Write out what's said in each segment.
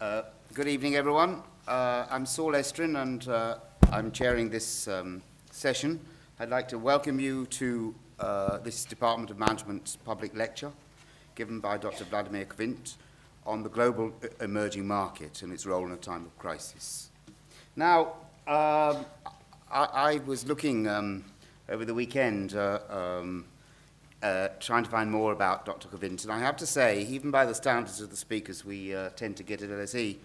Uh, good evening, everyone. Uh, I'm Saul Estrin, and uh, I'm chairing this um, session. I'd like to welcome you to uh, this Department of Management's public lecture given by Dr. Vladimir Kvint on the global emerging market and its role in a time of crisis. Now, um, I, I was looking um, over the weekend uh, um, uh, trying to find more about Dr. Kvint, and I have to say, even by the standards of the speakers we uh, tend to get at LSE,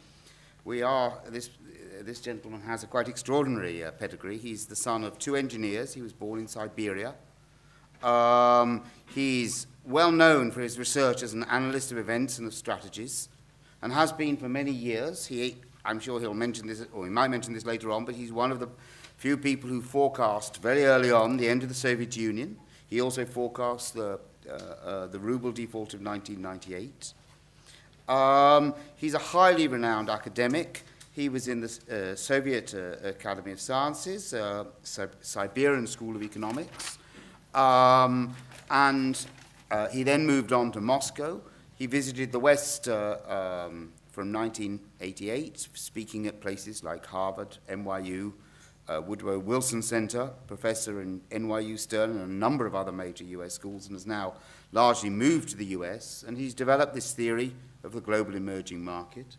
we are, this, uh, this gentleman has a quite extraordinary uh, pedigree. He's the son of two engineers. He was born in Siberia. Um, he's well known for his research as an analyst of events and of strategies, and has been for many years. He, I'm sure he'll mention this, or he might mention this later on, but he's one of the few people who forecast very early on the end of the Soviet Union. He also forecast the, uh, uh, the ruble default of 1998. Um, he's a highly renowned academic. He was in the uh, Soviet uh, Academy of Sciences, uh, Si- Siberian School of Economics, um, and uh, he then moved on to Moscow. He visited the West um, from 1988, speaking at places like Harvard, NYU, uh, Woodrow Wilson Center, professor in NYU Stern and a number of other major US schools, and has now largely moved to the US. And he's developed this theory of the global emerging market.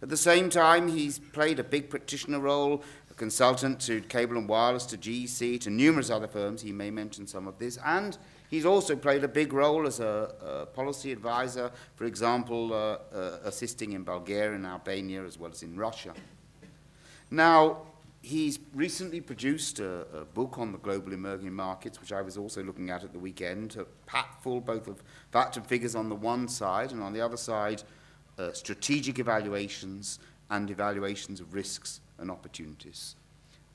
At the same time, he's played a big practitioner role, a consultant to Cable and Wireless, to GEC, to numerous other firms. He may mention some of this. And he's also played a big role as a, a policy advisor, for example, uh, uh, assisting in Bulgaria and Albania as well as in Russia. Now, he's recently produced a, a book on the global emerging markets, which I was also looking at at the weekend, a pack full both of facts and figures on the one side, and on the other side, uh, strategic evaluations and evaluations of risks and opportunities.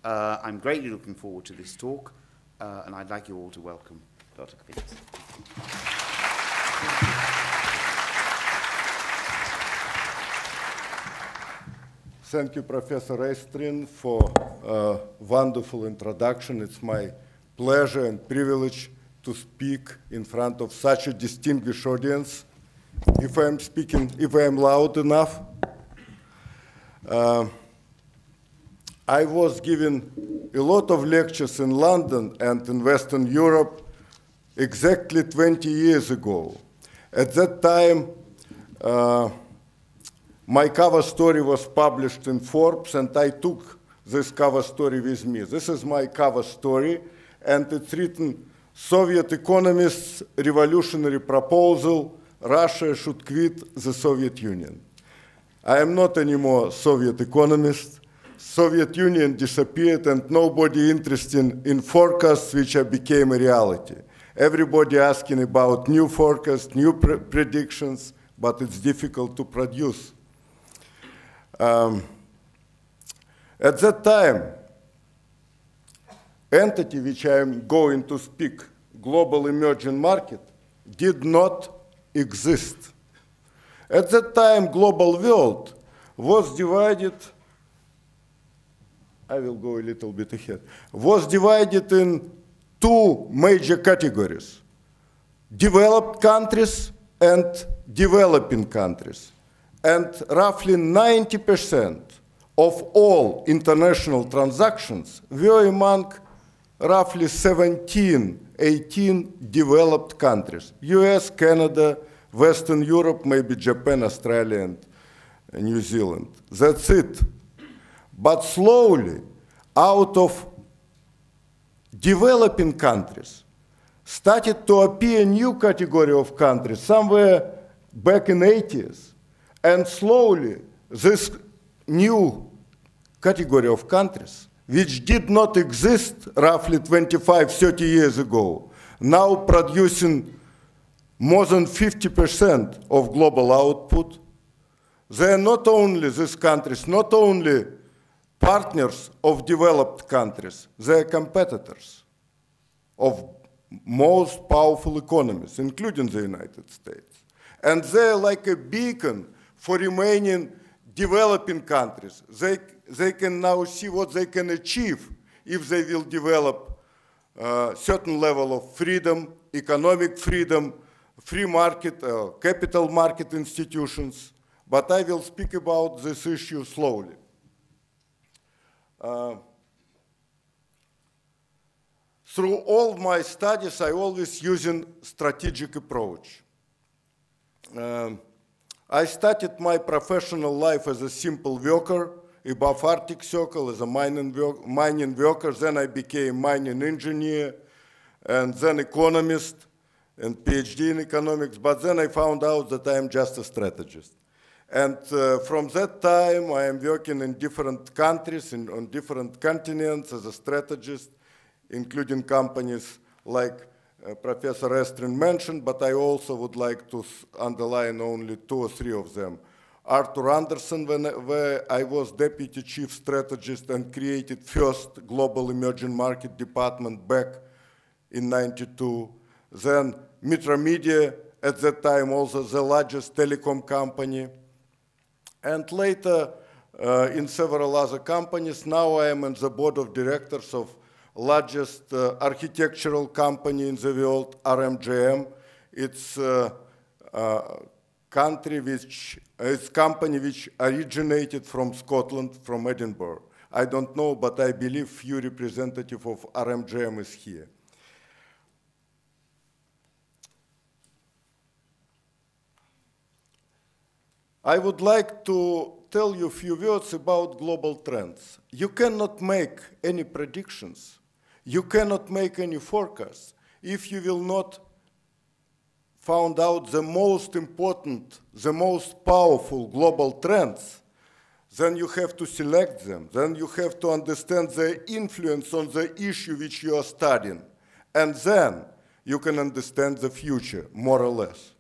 Uh, I'm greatly looking forward to this talk, uh, and I'd like you all to welcome Dr. Kvint. Thank you, Professor Estrin, for a wonderful introduction. It's my pleasure and privilege to speak in front of such a distinguished audience. If I'm speaking, if I'm loud enough, uh, I was given a lot of lectures in London and in Western Europe exactly 20 years ago. At that time, uh, my cover story was published in Forbes, and I took this cover story with me. This is my cover story, and it's written Soviet economists' revolutionary proposal Russia should quit the Soviet Union. I am not anymore Soviet economist. Soviet Union disappeared and nobody interested in forecasts which have became a reality. Everybody asking about new forecasts, new pre- predictions, but it's difficult to produce. Um, at that time, entity which I am going to speak, global emerging market, did not exist. At that time, global world was divided, I will go a little bit ahead, was divided in two major categories, developed countries and developing countries. And roughly 90% of all international transactions were among roughly 17, 18 developed countries US, Canada, Western Europe, maybe Japan, Australia, and uh, New Zealand. That's it. But slowly, out of developing countries, started to appear a new category of countries somewhere back in 80s. And slowly, this new category of countries, which did not exist roughly 25, 30 years ago, now producing more than 50% of global output. They are not only these countries, not only partners of developed countries, they are competitors of most powerful economies, including the United States. And they're like a beacon for remaining developing countries. They, they can now see what they can achieve if they will develop a certain level of freedom, economic freedom, free market, uh, capital market institutions. but I will speak about this issue slowly. Uh, through all my studies, I always using strategic approach. Um, I started my professional life as a simple worker above Arctic Circle as a mining, work, mining worker. Then I became mining engineer and then economist and PhD in economics. But then I found out that I am just a strategist. And uh, from that time, I am working in different countries, in, on different continents as a strategist, including companies like uh, Professor Estrin mentioned, but I also would like to underline only two or three of them. Arthur Andersen, when, where I was deputy chief strategist and created first global emerging market department back in 92. Then Metromedia, at that time also the largest telecom company. And later uh, in several other companies. Now I am on the board of directors of largest uh, architectural company in the world, RMJM. It's uh, uh country which, it's company which originated from Scotland, from Edinburgh. I don't know, but I believe few representative of RMJM is here. I would like to tell you a few words about global trends. You cannot make any predictions. You cannot make any forecast if you will not found out the most important, the most powerful global trends, then you have to select them. Then you have to understand their influence on the issue which you are studying. And then you can understand the future, more or less.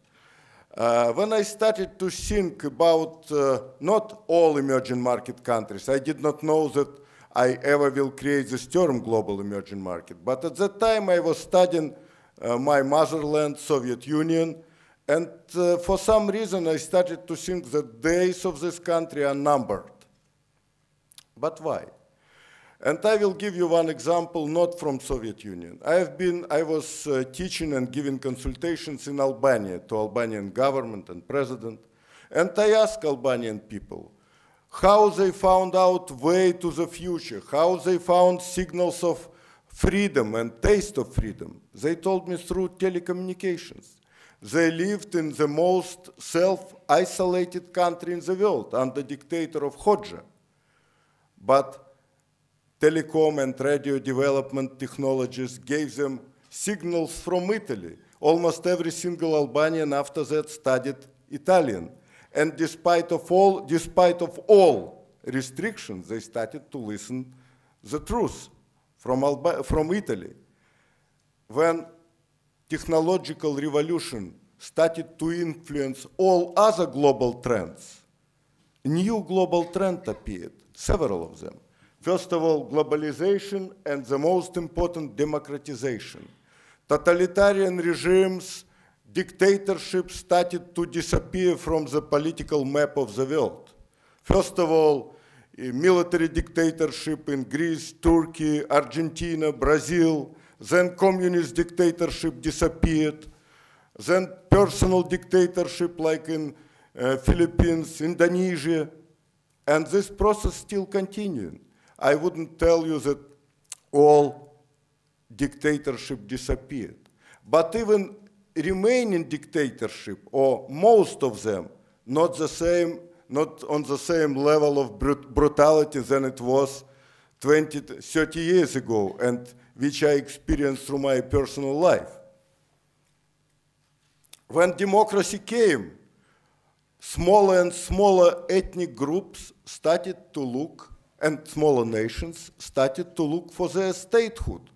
Uh, when I started to think about uh, not all emerging market countries, I did not know that I ever will create this term global emerging market. But at that time I was studying uh, my motherland, Soviet Union. And uh, for some reason, I started to think that days of this country are numbered. But why? And I will give you one example, not from Soviet Union. I have been, I was uh, teaching and giving consultations in Albania to Albanian government and president. And I asked Albanian people how they found out way to the future, how they found signals of freedom and taste of freedom. They told me through telecommunications. They lived in the most self-isolated country in the world under dictator of Hoxha. But telecom and radio development technologies gave them signals from Italy. Almost every single Albanian after that studied Italian. And despite of all, despite of all restrictions, they started to listen the truth from, Alba from Italy, when technological revolution started to influence all other global trends, new global trend appeared, several of them. First of all, globalization, and the most important, democratization. Totalitarian regimes, dictatorships started to disappear from the political map of the world. First of all, military dictatorship in Greece, Turkey, Argentina, Brazil, then communist dictatorship disappeared, then personal dictatorship like in uh, Philippines, Indonesia, and this process still continuing. I wouldn't tell you that all dictatorship disappeared, but even remaining dictatorship, or most of them, not the same not on the same level of brut brutality than it was 20, 30 years ago, and which I experienced through my personal life. When democracy came, smaller and smaller ethnic groups started to look, and smaller nations started to look for their statehood.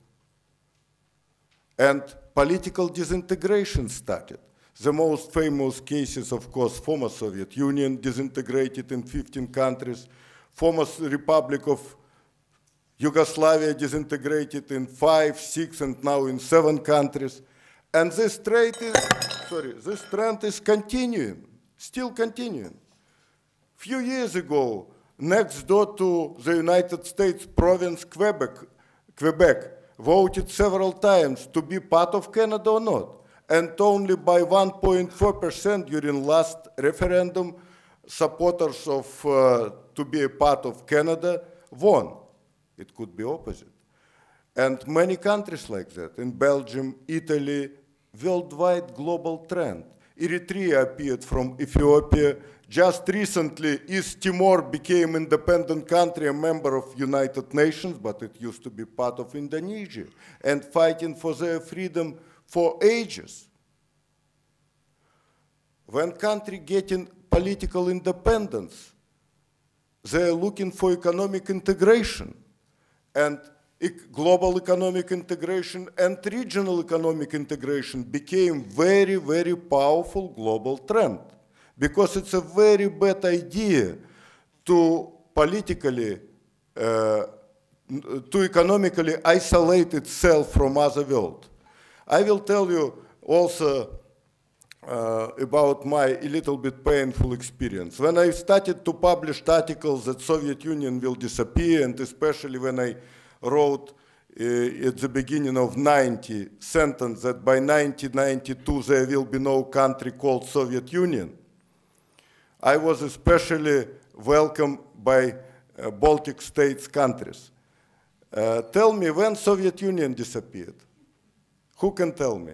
And political disintegration started. The most famous cases, of course, former Soviet Union disintegrated in 15 countries, former Republic of Yugoslavia disintegrated in five, six, and now in seven countries. And this trend is, sorry, this trend is continuing, still continuing. Few years ago, next door to the United States province Quebec, Quebec voted several times to be part of Canada or not and only by 1.4% during last referendum supporters of uh, to be a part of Canada won. It could be opposite. And many countries like that, in Belgium, Italy, worldwide global trend. Eritrea appeared from Ethiopia. Just recently, East Timor became an independent country, a member of United Nations, but it used to be part of Indonesia, and fighting for their freedom for ages. When country getting political independence, they're looking for economic integration. And global economic integration and regional economic integration became very, very powerful global trend. Because it's a very bad idea to politically, uh, to economically isolate itself from other world. I will tell you also uh, about my a little bit painful experience. When I started to publish articles that Soviet Union will disappear, and especially when I wrote uh, at the beginning of 90 sentence that by 1992 there will be no country called Soviet Union, I was especially welcomed by uh, Baltic states countries. Uh, tell me when Soviet Union disappeared? Who can tell me?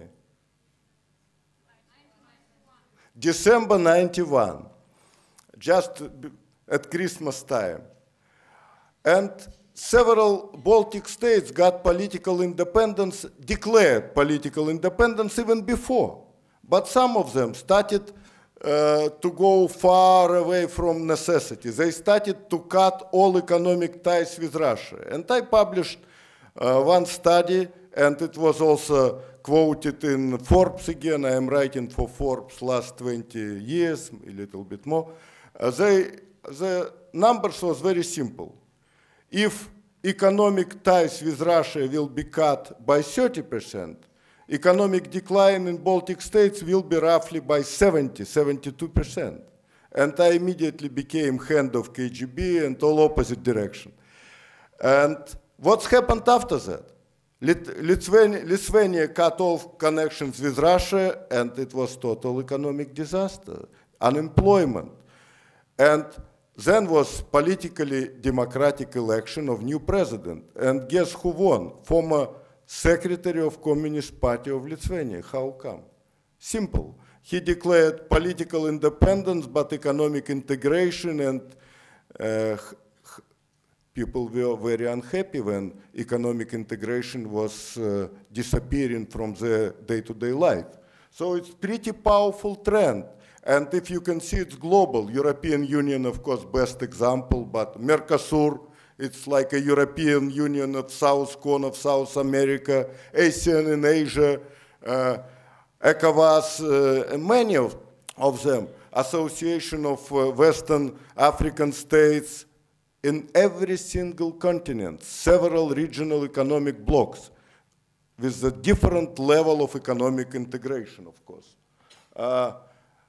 December 91, just at Christmas time. And several Baltic states got political independence, declared political independence even before. But some of them started uh, to go far away from necessity. They started to cut all economic ties with Russia. And I published uh, one study, and it was also quoted in Forbes again. I am writing for Forbes last 20 years, a little bit more. Uh, they, the numbers was very simple. If economic ties with Russia will be cut by 30%, economic decline in Baltic states will be roughly by 70, 72%. And I immediately became hand of KGB and all opposite direction. And what's happened after that? Lithuania, Lithuania cut off connections with Russia, and it was total economic disaster, unemployment. And then was politically democratic election of new president. And guess who won? Former secretary of Communist Party of Lithuania. How come? Simple. He declared political independence but economic integration and uh, people were very unhappy when economic integration was uh, disappearing from their day-to-day -day life. So it's pretty powerful trend. And if you can see it's global, European Union, of course, best example, but Mercosur, it's like a European Union of South Cone of South America, ASEAN in Asia, uh, ECOWAS, uh, many of, of them, Association of uh, Western African States, in every single continent, several regional economic blocks with a different level of economic integration, of course. Uh,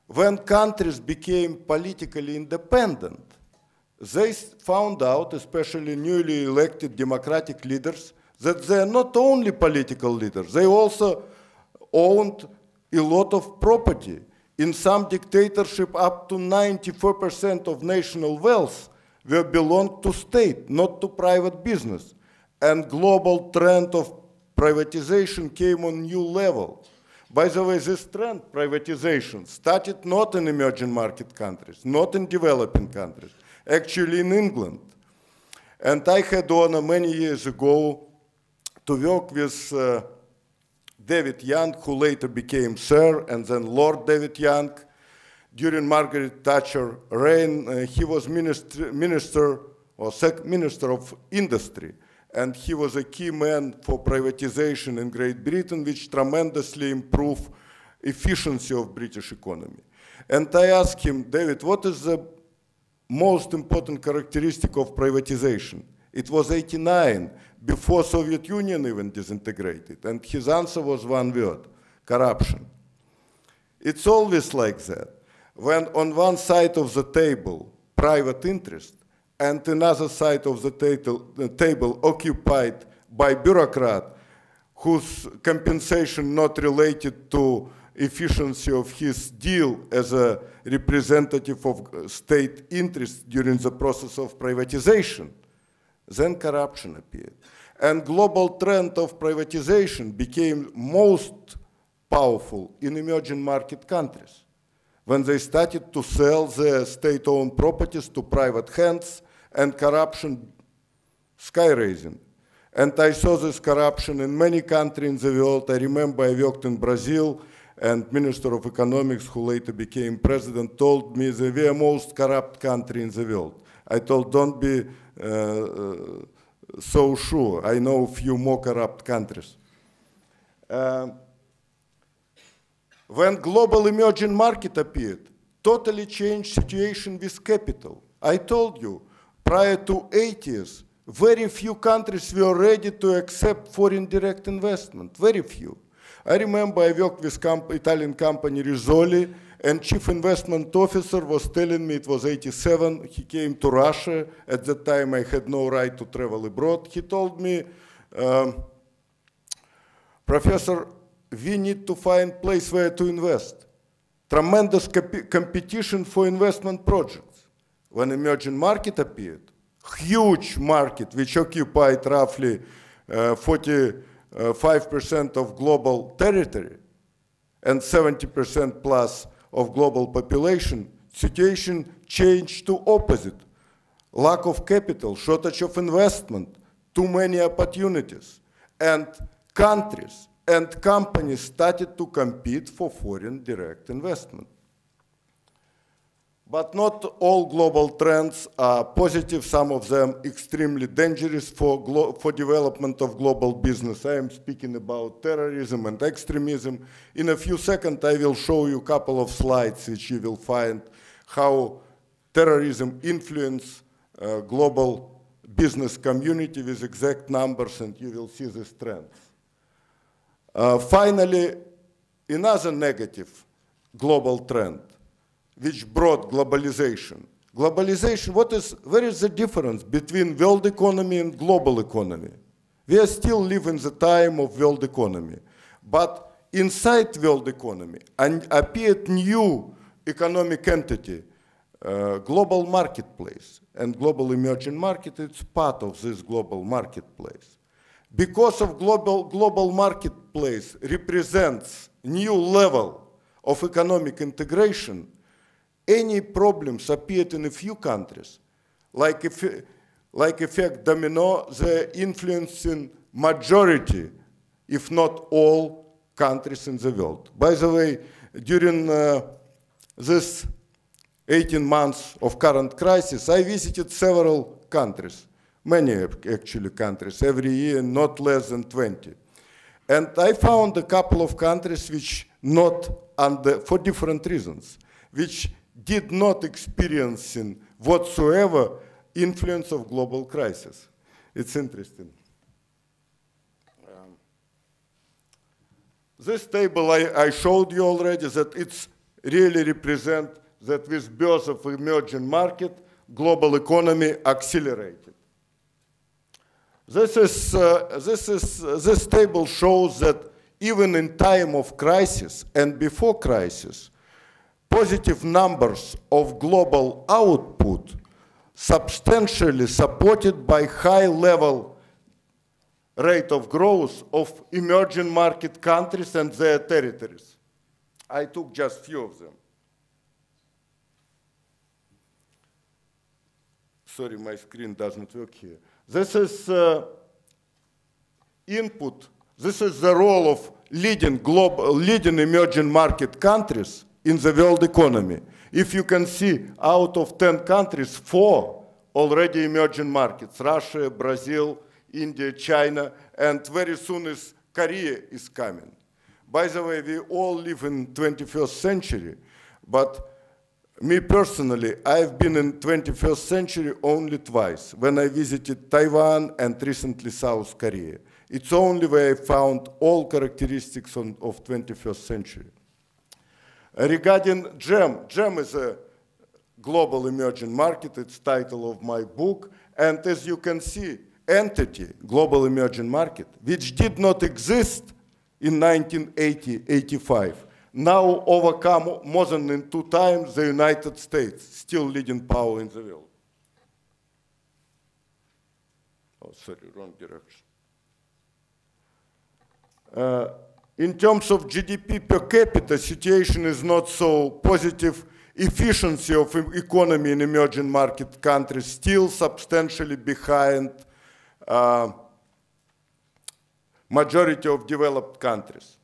when countries became politically independent, they found out, especially newly elected democratic leaders, that they are not only political leaders, they also owned a lot of property. In some dictatorship, up to 94% of national wealth will belong to state, not to private business. And global trend of privatization came on new level. By the way, this trend, privatization, started not in emerging market countries, not in developing countries, actually in England. And I had honor many years ago to work with uh, David Young, who later became Sir, and then Lord David Young, during Margaret Thatcher reign, uh, he was minister, minister or minister of industry, and he was a key man for privatization in Great Britain, which tremendously improved efficiency of British economy. And I asked him, David, what is the most important characteristic of privatization? It was 89, before Soviet Union even disintegrated, and his answer was one word, corruption. It's always like that when on one side of the table private interest and another side of the table, the table occupied by bureaucrat whose compensation not related to efficiency of his deal as a representative of uh, state interests during the process of privatization. Then corruption appeared. And global trend of privatization became most powerful in emerging market countries when they started to sell their state-owned properties to private hands and corruption sky-raising. And I saw this corruption in many countries in the world. I remember I worked in Brazil, and Minister of Economics, who later became president, told me that we are most corrupt country in the world. I told, don't be uh, uh, so sure. I know a few more corrupt countries. Uh, when global emerging market appeared, totally changed situation with capital. I told you, prior to 80s, very few countries were ready to accept foreign direct investment, very few. I remember I worked with comp Italian company Rizzoli, and chief investment officer was telling me it was 87. He came to Russia. At that time, I had no right to travel abroad. He told me, um, Professor, we need to find place where to invest. Tremendous comp competition for investment projects. When emerging market appeared, huge market which occupied roughly uh, 40 uh, 5% of global territory and 70% plus of global population, situation changed to opposite. Lack of capital, shortage of investment, too many opportunities. And countries and companies started to compete for foreign direct investment. But not all global trends are positive, some of them extremely dangerous for, for development of global business. I am speaking about terrorism and extremism. In a few seconds, I will show you a couple of slides which you will find how terrorism influence uh, global business community with exact numbers, and you will see these trends. Uh, finally, another negative global trend which brought globalization. Globalization, what is, where is the difference between world economy and global economy? We are still living the time of world economy. But inside world economy and appeared new economic entity, uh, global marketplace. And global emerging market, it's part of this global marketplace. Because of global, global marketplace represents new level of economic integration, any problems appeared in a few countries, like, if, like effect domino, the influencing majority, if not all, countries in the world. By the way, during uh, this 18 months of current crisis, I visited several countries, many actually countries, every year, not less than 20. And I found a couple of countries which not under, for different reasons, which did not experience in whatsoever influence of global crisis. It's interesting. Um, this table I, I, showed you already that it's really represent that with birth of emerging market, global economy accelerated. This is, uh, this is, uh, this table shows that even in time of crisis and before crisis, positive numbers of global output substantially supported by high level rate of growth of emerging market countries and their territories. I took just few of them. Sorry, my screen doesn't work here. This is uh, input. This is the role of leading, global, leading emerging market countries in the world economy. If you can see, out of 10 countries, four already emerging markets, Russia, Brazil, India, China, and very soon is Korea is coming. By the way, we all live in 21st century, but me personally, I've been in 21st century only twice, when I visited Taiwan and recently South Korea. It's only where I found all characteristics on, of 21st century. Regarding GEM, GEM is a global emerging market, it's title of my book, and as you can see, entity, global emerging market, which did not exist in 1980-85, now overcome more than in two times the United States, still leading power in the world. Oh, sorry, wrong direction. Uh, in terms of GDP per capita, situation is not so positive. Efficiency of economy in emerging market countries still substantially behind uh, majority of developed countries.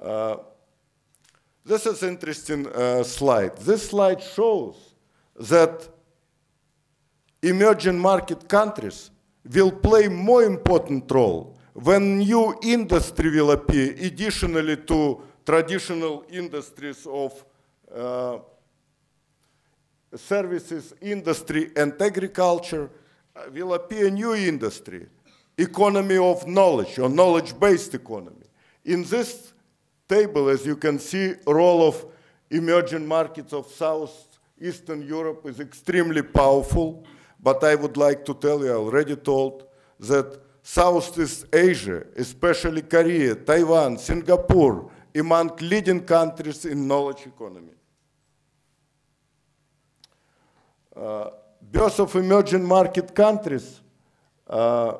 Uh, this is interesting uh, slide. This slide shows that emerging market countries will play more important role when new industry will appear additionally to traditional industries of uh, services industry and agriculture uh, will appear new industry economy of knowledge or knowledge-based economy. In this table as you can see role of emerging markets of southeastern europe is extremely powerful but i would like to tell you i already told that southeast asia especially korea taiwan singapore among leading countries in knowledge economy uh, birth of emerging market countries uh,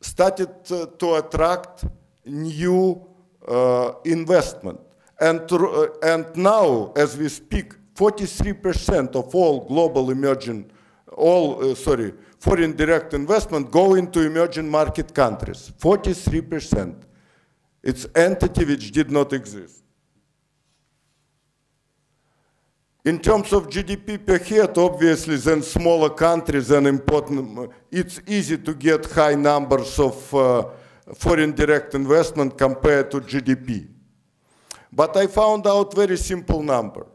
started to attract new uh, investment. And, uh, and now, as we speak, 43% of all global emerging, all, uh, sorry, foreign direct investment go into emerging market countries. 43%. It's entity which did not exist. In terms of GDP per head, obviously, then smaller countries and important, it's easy to get high numbers of uh, foreign direct investment compared to GDP. But I found out very simple number.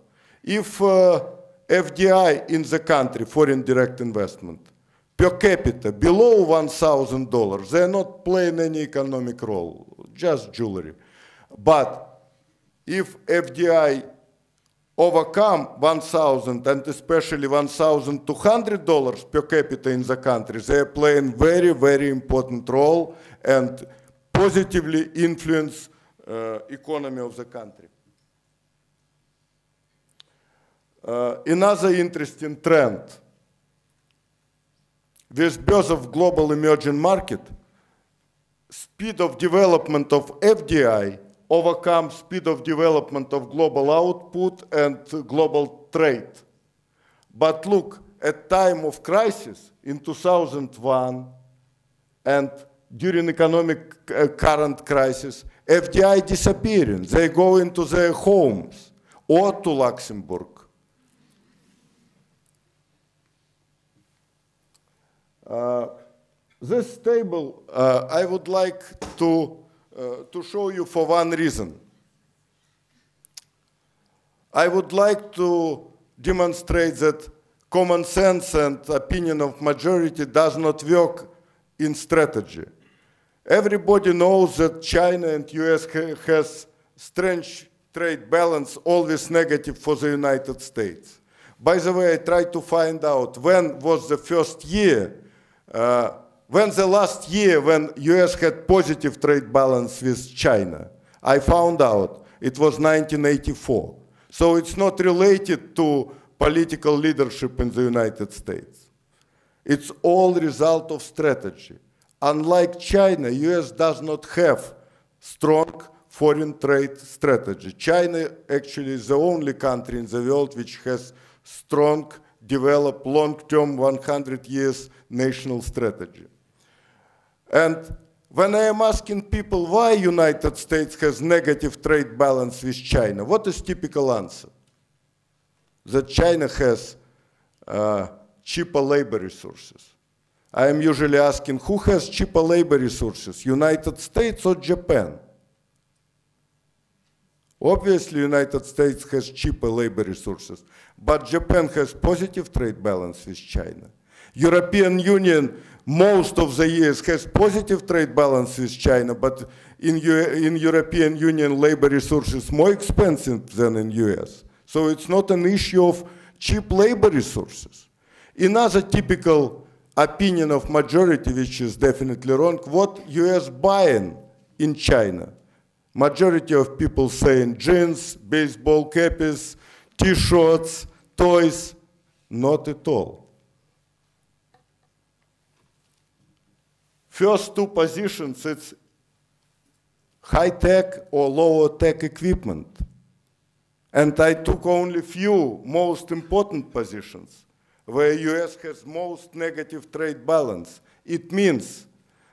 If uh, FDI in the country, foreign direct investment, per capita below $1,000, they're not playing any economic role, just jewelry. But if FDI overcome 1,000 and especially $1,200 per capita in the country, they are playing very, very important role and positively influence uh, economy of the country. Uh, another interesting trend with birth of global emerging market, speed of development of FDI overcomes speed of development of global output and global trade. But look, at time of crisis in 2001 and during economic uh, current crisis, FDI disappearing. They go into their homes or to Luxembourg. Uh, this table uh, I would like to, uh, to show you for one reason. I would like to demonstrate that common sense and opinion of majority does not work in strategy. Everybody knows that China and US ha has strange trade balance, always negative for the United States. By the way, I tried to find out when was the first year, uh, when the last year when US had positive trade balance with China. I found out it was 1984. So it's not related to political leadership in the United States. It's all result of strategy. Unlike China, US does not have strong foreign trade strategy. China actually is the only country in the world which has strong, developed, long-term, 100 years national strategy. And when I am asking people why United States has negative trade balance with China, what is typical answer? That China has uh, cheaper labor resources. I am usually asking who has cheaper labor resources, United States or Japan? Obviously, United States has cheaper labor resources, but Japan has positive trade balance with China. European Union, most of the years, has positive trade balance with China, but in, in European Union, labor resources more expensive than in US. So it's not an issue of cheap labor resources. Another typical opinion of majority, which is definitely wrong, what US buying in China. Majority of people saying jeans, baseball caps, t-shirts, toys, not at all. First two positions, it's high-tech or lower-tech equipment. And I took only few most important positions where US has most negative trade balance. It means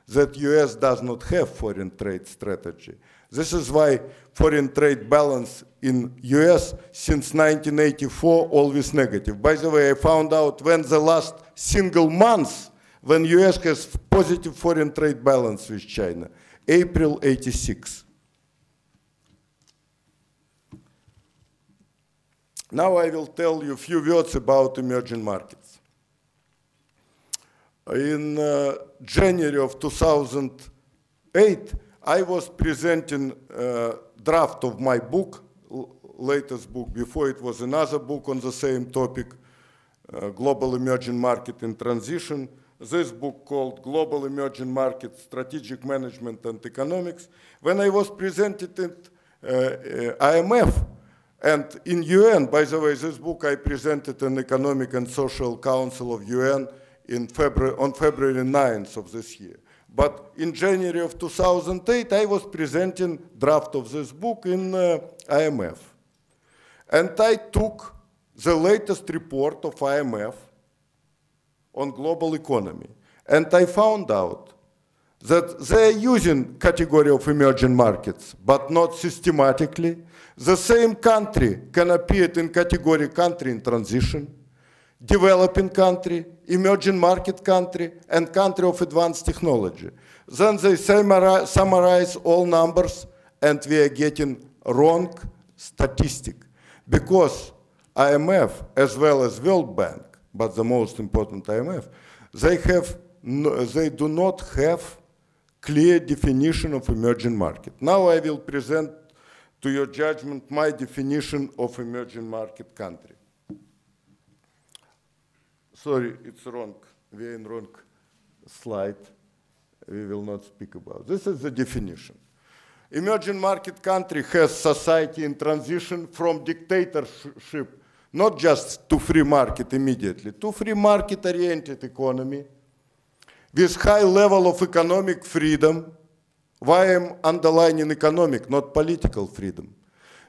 that US does not have foreign trade strategy. This is why foreign trade balance in US since 1984 always negative. By the way, I found out when the last single month when US has positive foreign trade balance with China, April 86. Now I will tell you a few words about emerging markets. In uh, January of 2008, I was presenting a draft of my book, latest book. Before it was another book on the same topic, uh, Global Emerging Market in Transition. This book called Global Emerging Market Strategic Management and Economics. When I was presented at uh, uh IMF, and in UN, by the way, this book I presented in Economic and Social Council of UN in February, on February 9th of this year. But in January of 2008, I was presenting draft of this book in uh, IMF. And I took the latest report of IMF on global economy. And I found out that they're using category of emerging markets, but not systematically. The same country can appear in category country in transition, developing country, emerging market country, and country of advanced technology. Then they summarize all numbers, and we are getting wrong statistic. Because IMF, as well as World Bank, but the most important IMF, they, have they do not have clear definition of emerging market. Now I will present to your judgment my definition of emerging market country. Sorry, it's wrong. We're in wrong slide. We will not speak about. This is the definition. Emerging market country has society in transition from dictatorship, not just to free market immediately, to free market oriented economy with high level of economic freedom. Why I'm underlining economic, not political freedom?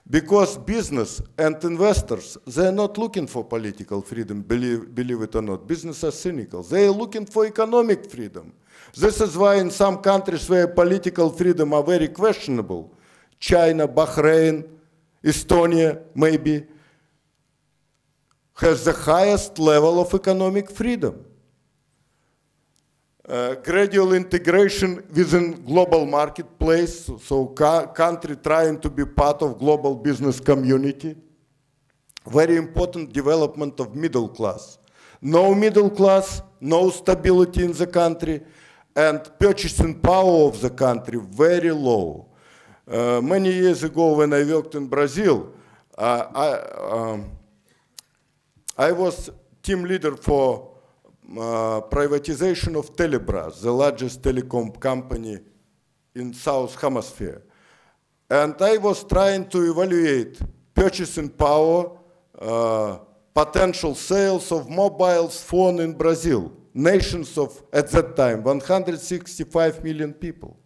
Because business and investors, they're not looking for political freedom, believe, believe it or not. Business are cynical. They're looking for economic freedom. This is why in some countries where political freedom are very questionable, China, Bahrain, Estonia, maybe, has the highest level of economic freedom. Uh, gradual integration within global marketplace, so, so country trying to be part of global business community. Very important development of middle class. No middle class, no stability in the country, and purchasing power of the country very low. Uh, many years ago when I worked in Brazil, uh, I, um, I was team leader for privatization of Telebras, the largest telecom company in South Hemisphere. And I was trying to evaluate purchasing power, uh, potential sales of mobile phone in Brazil, nations of, at that time, 165 million people.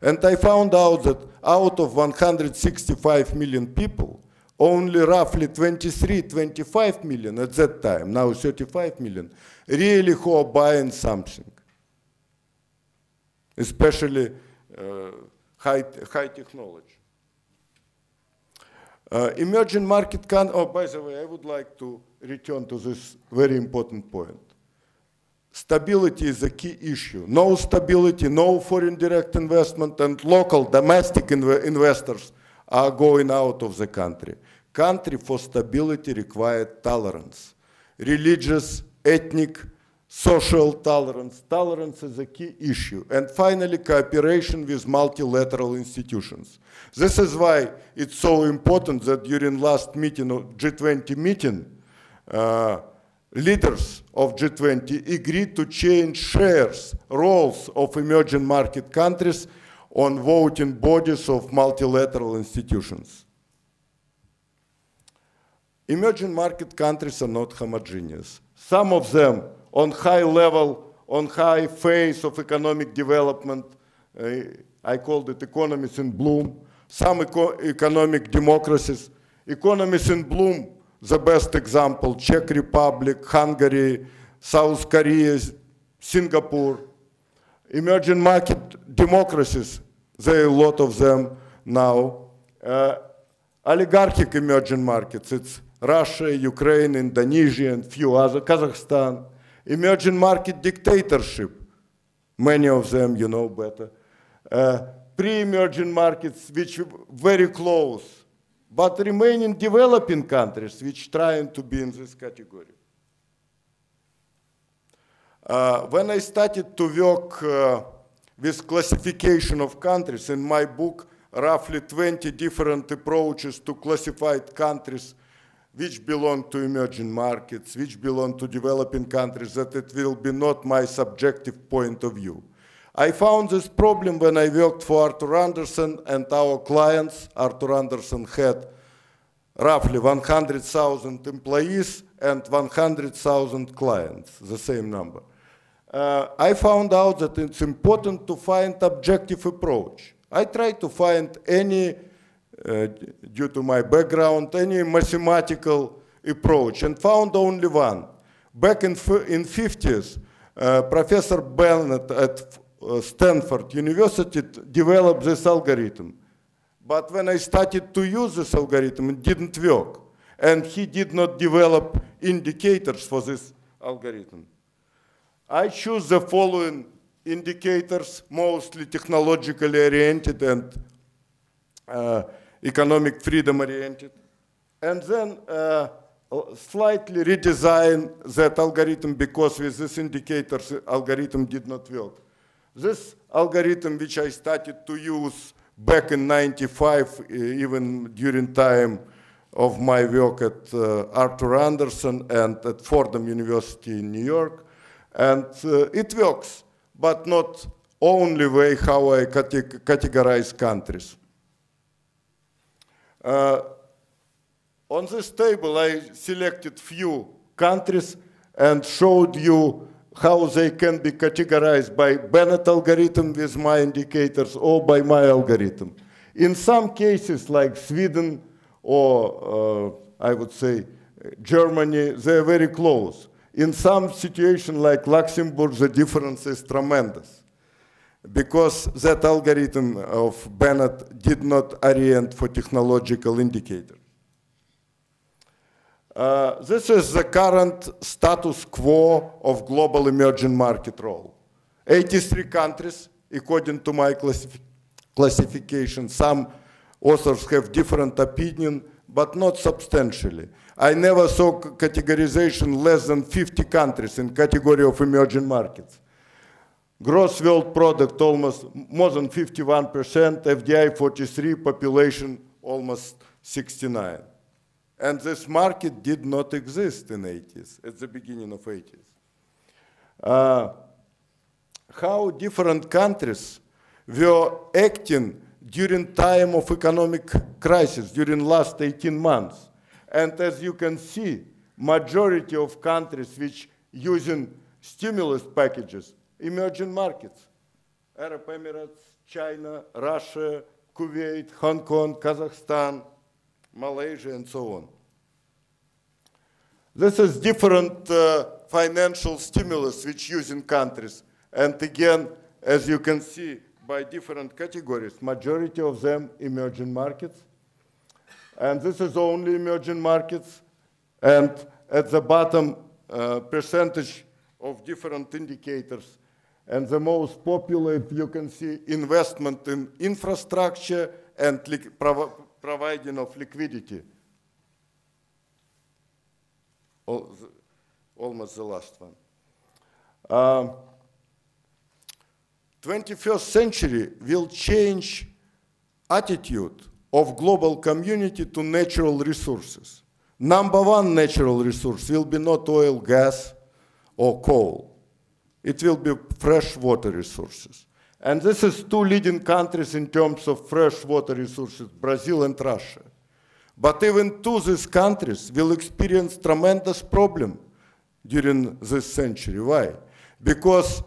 And I found out that out of 165 million people, only roughly 23, 25 million at that time, now 35 million, really who are buying something, especially uh, high, high technology. Uh, emerging market can, oh, by the way, I would like to return to this very important point. Stability is a key issue. No stability, no foreign direct investment, and local domestic inv investors are going out of the country. Country for stability requires tolerance. Religious, ethnic, social tolerance. Tolerance is a key issue. And finally, cooperation with multilateral institutions. This is why it's so important that during last meeting, of G20 meeting, uh, leaders of G20 agreed to change shares, roles of emerging market countries on voting bodies of multilateral institutions. Emerging market countries are not homogeneous. Some of them on high level, on high phase of economic development, uh, I called it economies in bloom. Some eco economic democracies, economies in bloom the best example, Czech Republic, Hungary, South Korea, Singapore. Emerging market democracies, there are a lot of them now. Uh, oligarchic emerging markets, it's Russia, Ukraine, Indonesia, and few other, Kazakhstan. Emerging market dictatorship, many of them you know better. Uh, Pre-emerging markets, which very close but remaining developing countries which trying to be in this category. Uh, when I started to work uh, with classification of countries, in my book, roughly 20 different approaches to classified countries which belong to emerging markets, which belong to developing countries, that it will be not my subjective point of view. I found this problem when I worked for Arthur Andersen and our clients. Arthur Andersen had roughly 100,000 employees and 100,000 clients, the same number. Uh, I found out that it's important to find objective approach. I tried to find any, due to my background, any mathematical approach and found only one. Back in, in 50s, uh, Professor Bennett at uh, Stanford University developed this algorithm. But when I started to use this algorithm, it didn't work. And he did not develop indicators for this algorithm. I choose the following indicators, mostly technologically oriented and uh, economic freedom oriented. And then uh, slightly redesign that algorithm because with this indicators, algorithm did not work. This algorithm, which I started to use back in 95, even during time of my work at uh, Arthur Andersen and at Fordham University in New York. And uh, it works, but not only way how I categorize countries. Uh, on this table, I selected few countries and showed you how they can be categorized by Bennett algorithm with my indicators or by my algorithm. In some cases, like Sweden or uh, I would say Germany, they're very close. In some situation like Luxembourg, the difference is tremendous because that algorithm of Bennett did not orient for technological indicators. Uh, this is the current status quo of global emerging market role. 83 countries, according to my classif classification. Some authors have different opinion, but not substantially. I never saw categorization less than 50 countries in category of emerging markets. Gross world product almost more than 51%, FDI 43, population almost 69. And this market did not exist in 80s, at the beginning of 80s. Uh, how different countries were acting during time of economic crisis, during last 18 months. And as you can see, majority of countries which using stimulus packages, emerging markets, Arab Emirates, China, Russia, Kuwait, Hong Kong, Kazakhstan, Malaysia, and so on. This is different uh, financial stimulus which use in countries. And again, as you can see, by different categories, majority of them emerging markets. And this is only emerging markets. And at the bottom, uh, percentage of different indicators. And the most popular, you can see, investment in infrastructure and prov providing of liquidity. Almost the last one. Um, 21st century will change attitude of global community to natural resources. number one natural resource will be not oil, gas, or coal. It will be fresh water resources. And this is two leading countries in terms of fresh water resources, Brazil and Russia. But even two these countries will experience tremendous problem during this century. Why? Because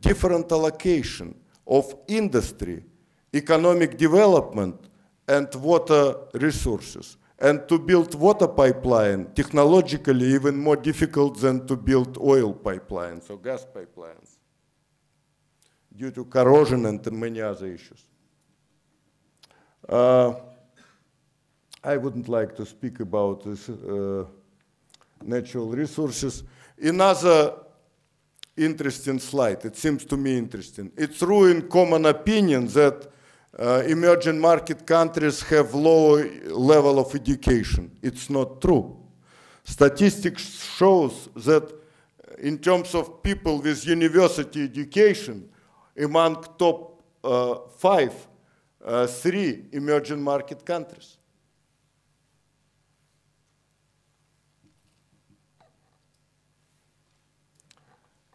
different allocation of industry, economic development, and water resources. And to build water pipeline, technologically even more difficult than to build oil pipelines or gas pipelines due to corrosion and many other issues. Uh, I wouldn't like to speak about this, uh, natural resources. Another interesting slide, it seems to me interesting. It's in common opinion that uh, emerging market countries have low level of education. It's not true. Statistics shows that in terms of people with university education, among top uh, five, uh, three emerging market countries.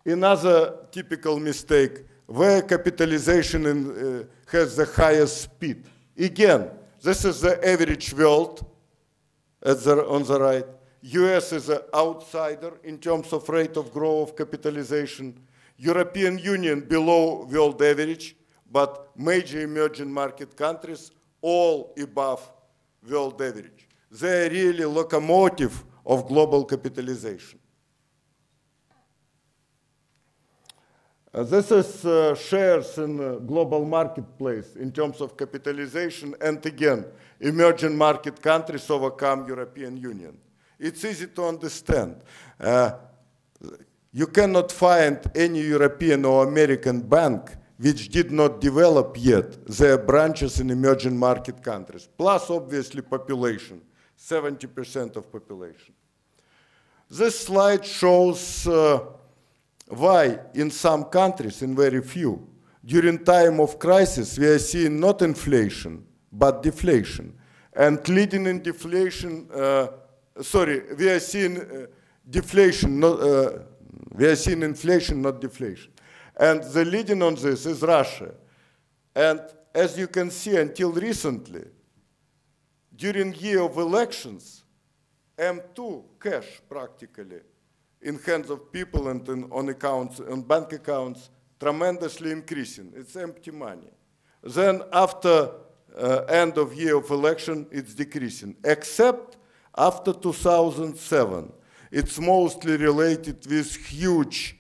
Another typical mistake, where capitalization in, uh, has the highest speed. Again, this is the average world the, on the right. US is an outsider in terms of rate of growth of capitalization. European Union below world average, but major emerging market countries all above world average. They are really locomotive of global capitalization. This is uh, shares in global marketplace in terms of capitalization and again, emerging market countries overcome European Union. It's easy to understand. Uh, you cannot find any European or American bank which did not develop yet their branches in emerging market countries, plus obviously population, 70% of population. This slide shows uh, why in some countries, in very few, during time of crisis, we are seeing not inflation, but deflation. And leading in deflation, uh, sorry, we are seeing uh, deflation, not, uh, we are seeing inflation, not deflation. And the leading on this is Russia. And as you can see, until recently, during year of elections, M2 cash practically in hands of people and in, on accounts, on bank accounts, tremendously increasing. It's empty money. Then after uh, end of year of election, it's decreasing, except after 2007. It's mostly related with huge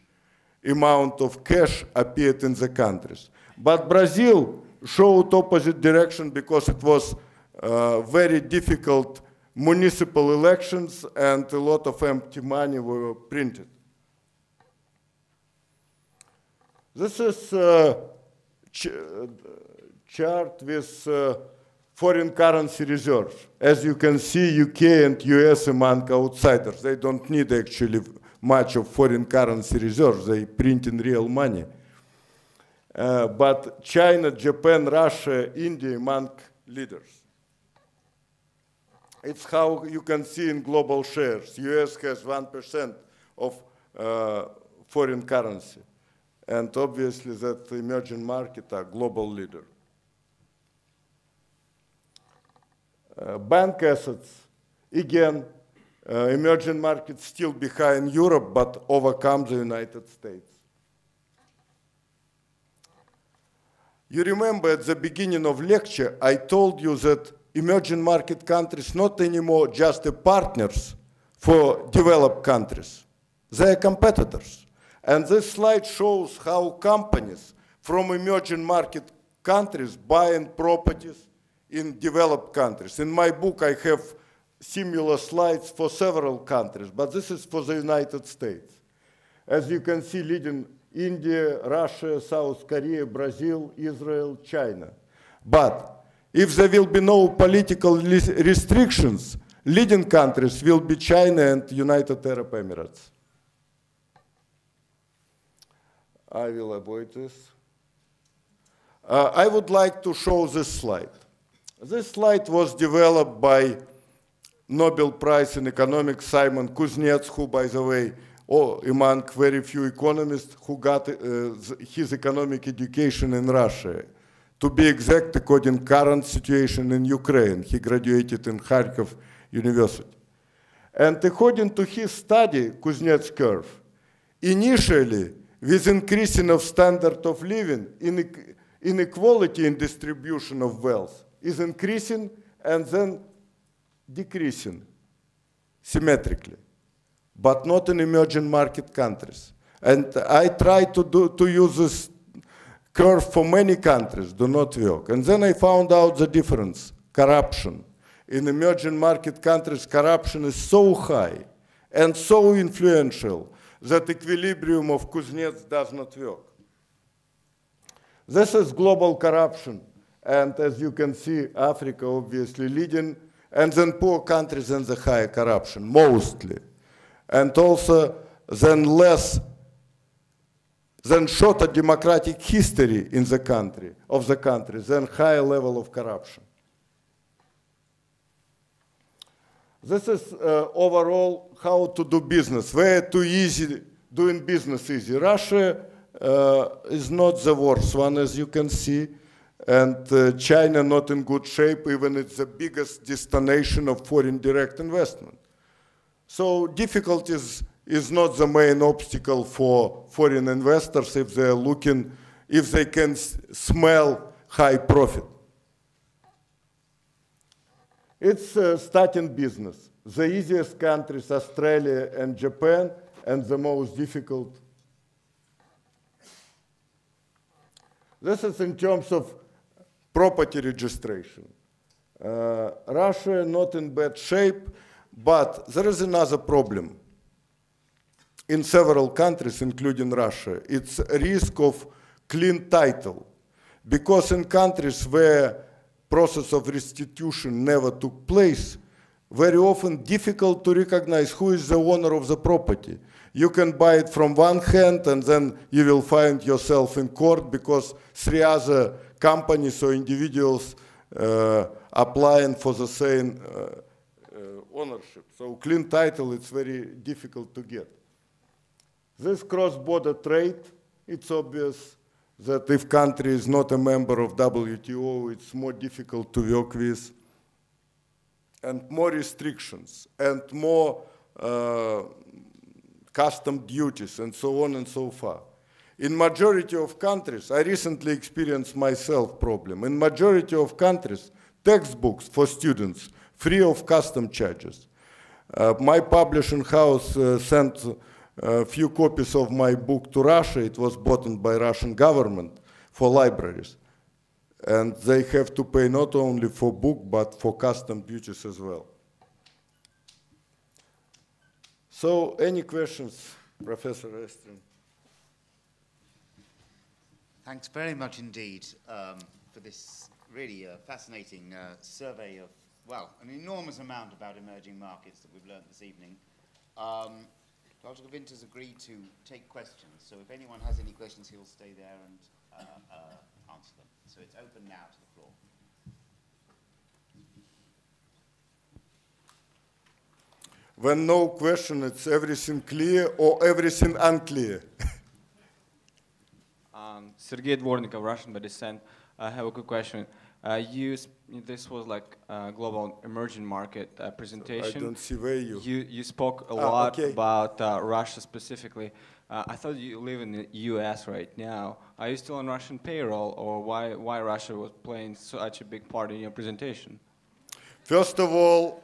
amount of cash appeared in the countries. But Brazil showed opposite direction because it was uh, very difficult municipal elections and a lot of empty money were printed. This is a ch chart with uh, foreign currency reserves. As you can see, UK and US among outsiders. They don't need actually much of foreign currency reserves. They print in real money. Uh, but China, Japan, Russia, India among leaders. It's how you can see in global shares. US has 1% of uh, foreign currency. And obviously that emerging market are global leader. Uh, bank assets, again, uh, emerging markets still behind Europe, but overcome the United States. You remember at the beginning of lecture, I told you that emerging market countries not anymore just the partners for developed countries. They are competitors. And this slide shows how companies from emerging market countries buying properties in developed countries. In my book, I have similar slides for several countries, but this is for the United States. As you can see, leading India, Russia, South Korea, Brazil, Israel, China. But if there will be no political restrictions, leading countries will be China and United Arab Emirates. I will avoid this. Uh, I would like to show this slide. This slide was developed by Nobel Prize in Economics, Simon Kuznets, who, by the way, oh, among very few economists who got uh, his economic education in Russia. To be exact, according current situation in Ukraine, he graduated in Kharkov University. And according to his study, Kuznets curve, initially, with increasing of standard of living, inequality in distribution of wealth is increasing and then decreasing symmetrically, but not in emerging market countries. And I try to, do, to use this curve for many countries, do not work. And then I found out the difference, corruption. In emerging market countries, corruption is so high and so influential that equilibrium of Kuznets does not work. This is global corruption. And as you can see, Africa obviously leading, and then poor countries and the higher corruption, mostly. And also then less then shorter democratic history in the country, of the country, then higher level of corruption. This is uh, overall how to do business. Where too easy, doing business easy. Russia uh, is not the worst one, as you can see, and uh, China not in good shape, even it's the biggest destination of foreign direct investment. So difficulties is not the main obstacle for foreign investors if they're looking, if they can smell high profit. It's uh, starting business. The easiest countries, Australia and Japan, and the most difficult. This is in terms of property registration. Uh, Russia not in bad shape, but there is another problem in several countries, including Russia, it's a risk of clean title. Because in countries where process of restitution never took place, very often difficult to recognize who is the owner of the property. You can buy it from one hand and then you will find yourself in court because three other companies or individuals uh, applying for the same uh, uh, ownership. So clean title, it's very difficult to get. This cross-border trade, it's obvious that if country is not a member of WTO, it's more difficult to work with, and more restrictions, and more uh, custom duties, and so on and so far. In majority of countries, I recently experienced myself problem. In majority of countries, textbooks for students free of custom charges. Uh, my publishing house uh, sent a few copies of my book to Russia. It was bought by Russian government for libraries. And they have to pay not only for book, but for custom duties as well. So any questions, Professor Estrin? Thanks very much indeed um, for this really uh, fascinating uh, survey of, well, an enormous amount about emerging markets that we've learned this evening. Um, Dr. has agreed to take questions, so if anyone has any questions, he'll stay there and uh, uh, answer them. So it's open now to the floor. When no question, it's everything clear or everything unclear. um, Sergei Dvornikov, Russian by descent. I have a good question. Uh, you, this was like a global emerging market uh, presentation. I don't see where you. You, you spoke a ah, lot okay. about uh, Russia specifically. Uh, I thought you live in the U.S. right now. Are you still on Russian payroll, or why, why Russia was playing such a big part in your presentation? First of all,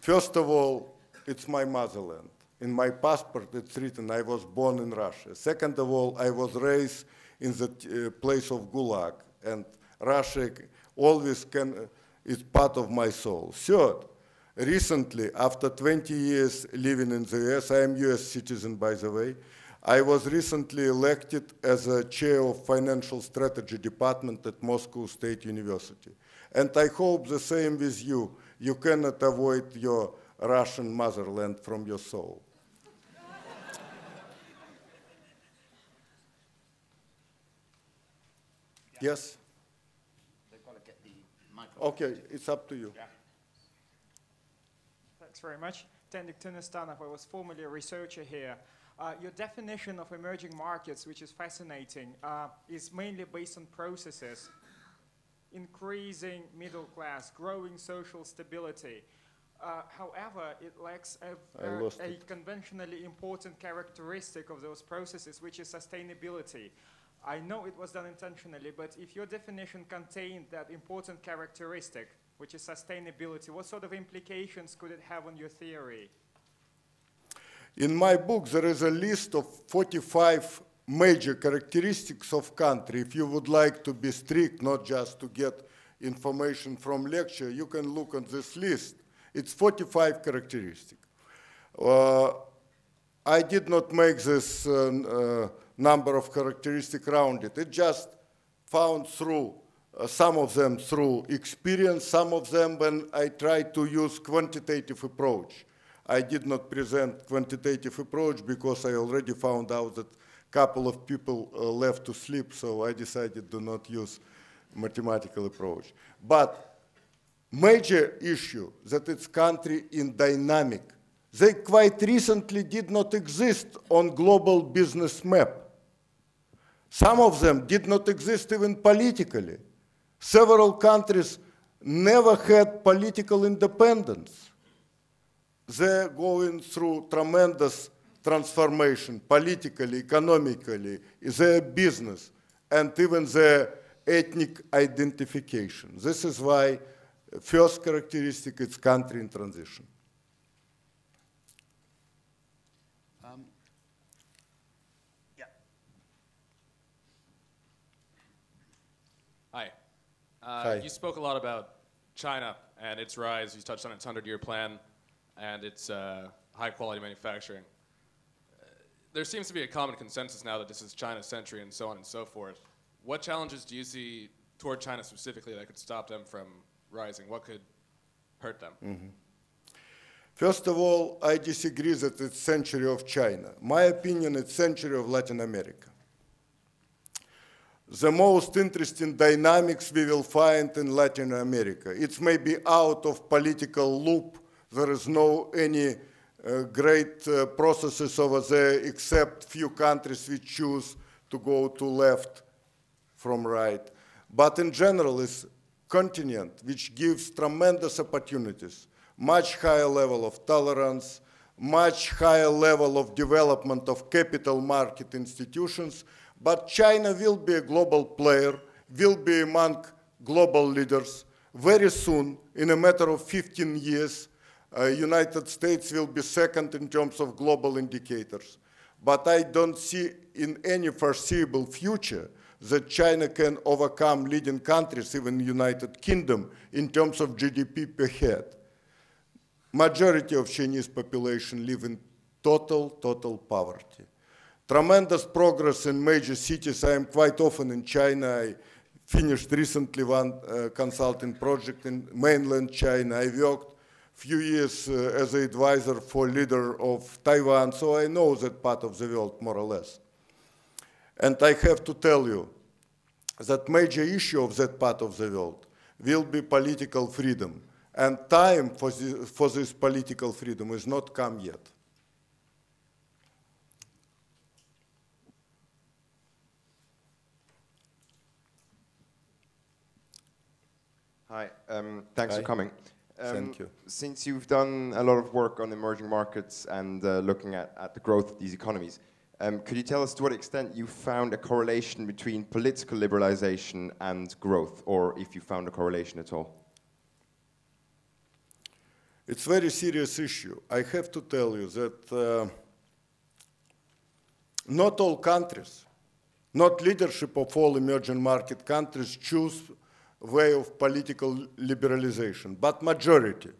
first of all, it's my motherland. In my passport, it's written I was born in Russia. Second of all, I was raised in the uh, place of Gulag, and Russia always can, uh, is part of my soul. Third, recently, after 20 years living in the US, I am US citizen, by the way, I was recently elected as a chair of financial strategy department at Moscow State University. And I hope the same with you. You cannot avoid your Russian motherland from your soul. yes? Okay, it's up to you. Yeah. Thanks very much. Tendik Tunestanov, I was formerly a researcher here. Uh, your definition of emerging markets, which is fascinating, uh, is mainly based on processes, increasing middle class, growing social stability. Uh, however, it lacks a, I a- lost a it. conventionally important characteristic of those processes, which is sustainability. I know it was done intentionally, but if your definition contained that important characteristic, which is sustainability, what sort of implications could it have on your theory? In my book, there is a list of 45 major characteristics of country. If you would like to be strict, not just to get information from lecture, you can look on this list. It's 45 characteristics. Uh, I did not make this uh, uh, number of characteristics around It It just found through uh, some of them through experience, some of them when I tried to use quantitative approach. I did not present quantitative approach because I already found out that a couple of people uh, left to sleep, so I decided to not use mathematical approach. But major issue that it's country in dynamic. They quite recently did not exist on global business map. Some of them did not exist even politically. Several countries never had political independence. They're going through tremendous transformation politically, economically, their business, and even their ethnic identification. This is why first characteristic is country in transition. Um, yeah. Hi. Uh. You spoke a lot about China and its rise. You touched on its 100 year plan and its uh, high quality manufacturing. Uh, there seems to be a common consensus now that this is China's century and so on and so forth. What challenges do you see toward China specifically that could stop them from rising? What could hurt them? First of all, I disagree that it's century of China. My opinion, it's century of Latin America. The most interesting dynamics we will find in Latin America. It's maybe out of political loop. There is no any uh, great uh, processes over there except few countries which choose to go to left from right. But in general, it's continent which gives tremendous opportunities, much higher level of tolerance, much higher level of development of capital market institutions. But China will be a global player, will be among global leaders. Very soon, in a matter of 15 years, uh, United States will be second in terms of global indicators. But I don't see in any foreseeable future that China can overcome leading countries, even United Kingdom, in terms of GDP per head. Majority of Chinese population live in total, total poverty. Tremendous progress in major cities. I am quite often in China. I finished recently one uh, consulting project in mainland China. I worked few years uh, as an advisor for leader of Taiwan, so I know that part of the world more or less. And I have to tell you that major issue of that part of the world will be political freedom. And time for, the, for this political freedom is not come yet. Hi, um, thanks Hi. for coming. Um, Thank you. Since you've done a lot of work on emerging markets and uh, looking at, at the growth of these economies, um, could you tell us to what extent you found a correlation between political liberalization and growth, or if you found a correlation at all? It's a very serious issue. I have to tell you that uh, not all countries, not leadership of all emerging market countries choose way of political liberalization, but majority.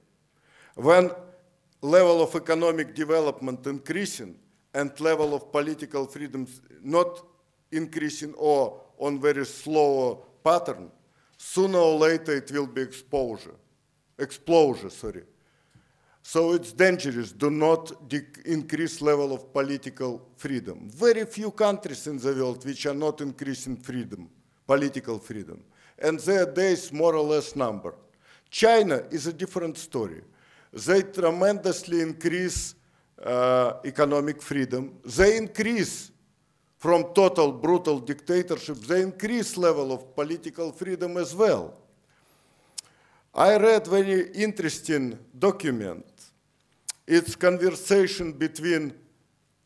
When level of economic development increasing and level of political freedoms not increasing or on very slow pattern, sooner or later it will be exposure, explosion, sorry. So it's dangerous. Do not increase level of political freedom. Very few countries in the world which are not increasing freedom, political freedom, and their days more or less numbered. China is a different story. they tremendously increase uh, economic freedom. They increase from total brutal dictatorship, they increase level of political freedom as well. I read very interesting document. It's conversation between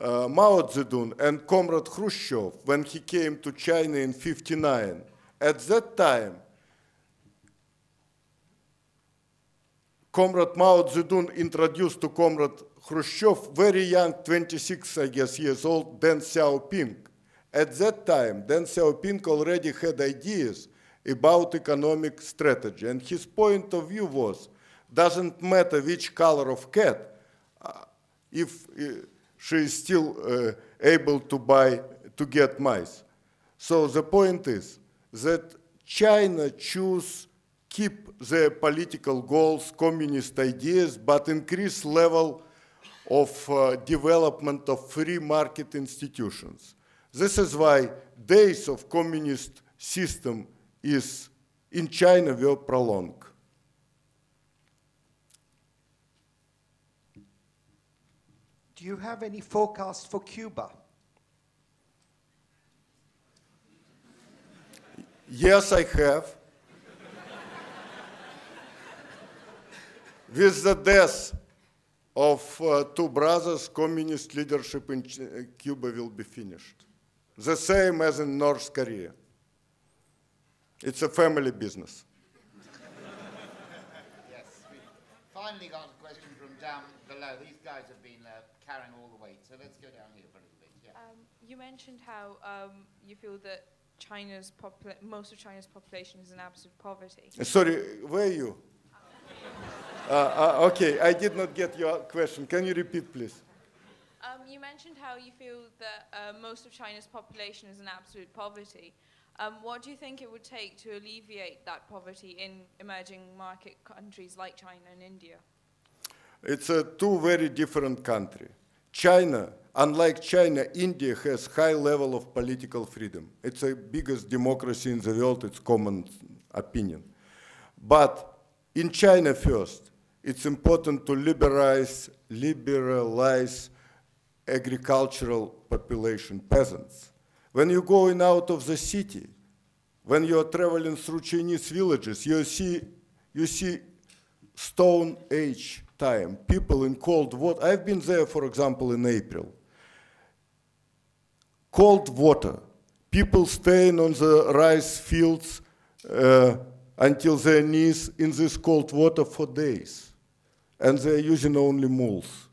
uh, Mao Zedong and Comrade Khrushchev when he came to China in 59. At that time, Comrade Mao Zedong introduced to Comrade Khrushchev, very young, 26, I guess, years old, Deng Xiaoping. At that time, Deng Xiaoping already had ideas about economic strategy, and his point of view was, doesn't matter which color of cat, uh, if uh, she is still uh, able to buy, to get mice. So the point is that China choose keep their political goals, communist ideas, but increase level of uh, development of free market institutions. This is why days of communist system is in China will prolong. Do you have any forecast for Cuba? Yes, I have. With the death of uh, two brothers, communist leadership in Ch- uh, Cuba will be finished. The same as in North Korea. It's a family business. Yes, we finally got a question from down below. These guys have been uh, carrying all the weight, so let's go down here for a little bit. Yeah. Um, you mentioned how um, you feel that China's most of China's population is in absolute poverty. Sorry, where are you? Uh, uh, okay, I did not get your question. Can you repeat, please? Um, you mentioned how you feel that uh, most of China's population is in absolute poverty. Um, what do you think it would take to alleviate that poverty in emerging market countries like China and India? It's a two very different country. China, unlike China, India has high level of political freedom. It's the biggest democracy in the world, it's common opinion. But in China first, it's important to liberalize, liberalize agricultural population, peasants. When you're going out of the city, when you're traveling through Chinese villages, you see, you see Stone Age time, people in cold water. I've been there, for example, in April. Cold water, people staying on the rice fields uh, until their knees in this cold water for days. And they're using only mules.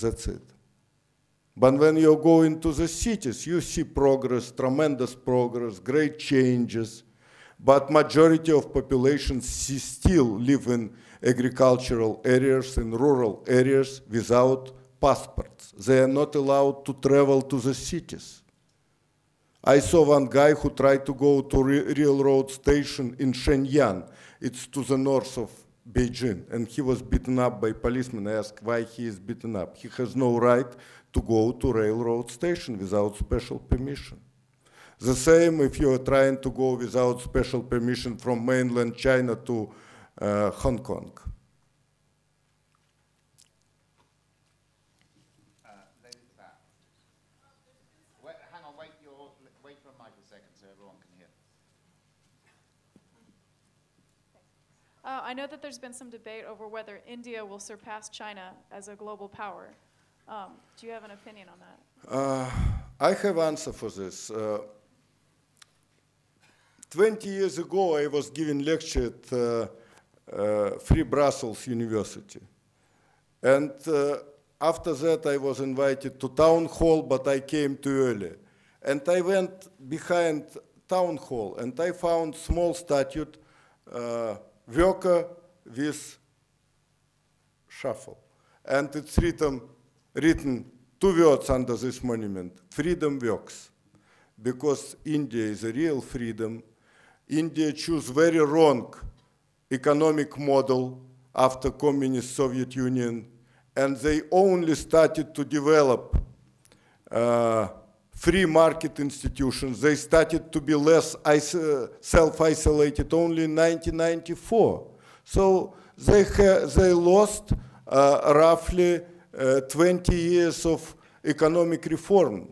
That's it. But when you go into the cities, you see progress, tremendous progress, great changes. But majority of population s- still live in agricultural areas, in rural areas without passports. They are not allowed to travel to the cities. I saw one guy who tried to go to re- railroad station in Shenyang. It's to the north of Beijing, and he was beaten up by policemen. I asked why he is beaten up. He has no right to go to railroad station without special permission. The same if you are trying to go without special permission from mainland China to Hong Kong. Uh, lady at the back. Wait, hang on, wait, for a mic so everyone can hear. Uh, I know that there's been some debate over whether India will surpass China as a global power. Um, do you have an opinion on that? Uh, I have answer for this. Uh, 20 years ago, I was giving lecture at uh, Free Brussels University. And uh, after that, I was invited to town hall, but I came too early. And I went behind town hall, and I found small statute, uh, worker with shuffle. And it's written, written two words under this monument, freedom works. Because India is a real freedom. India chose very wrong economic model after communist Soviet Union, and they only started to develop uh, free market institutions. They started to be less iso- self-isolated only in 1994. So they, they lost uh, roughly uh, 20 years of economic reforms.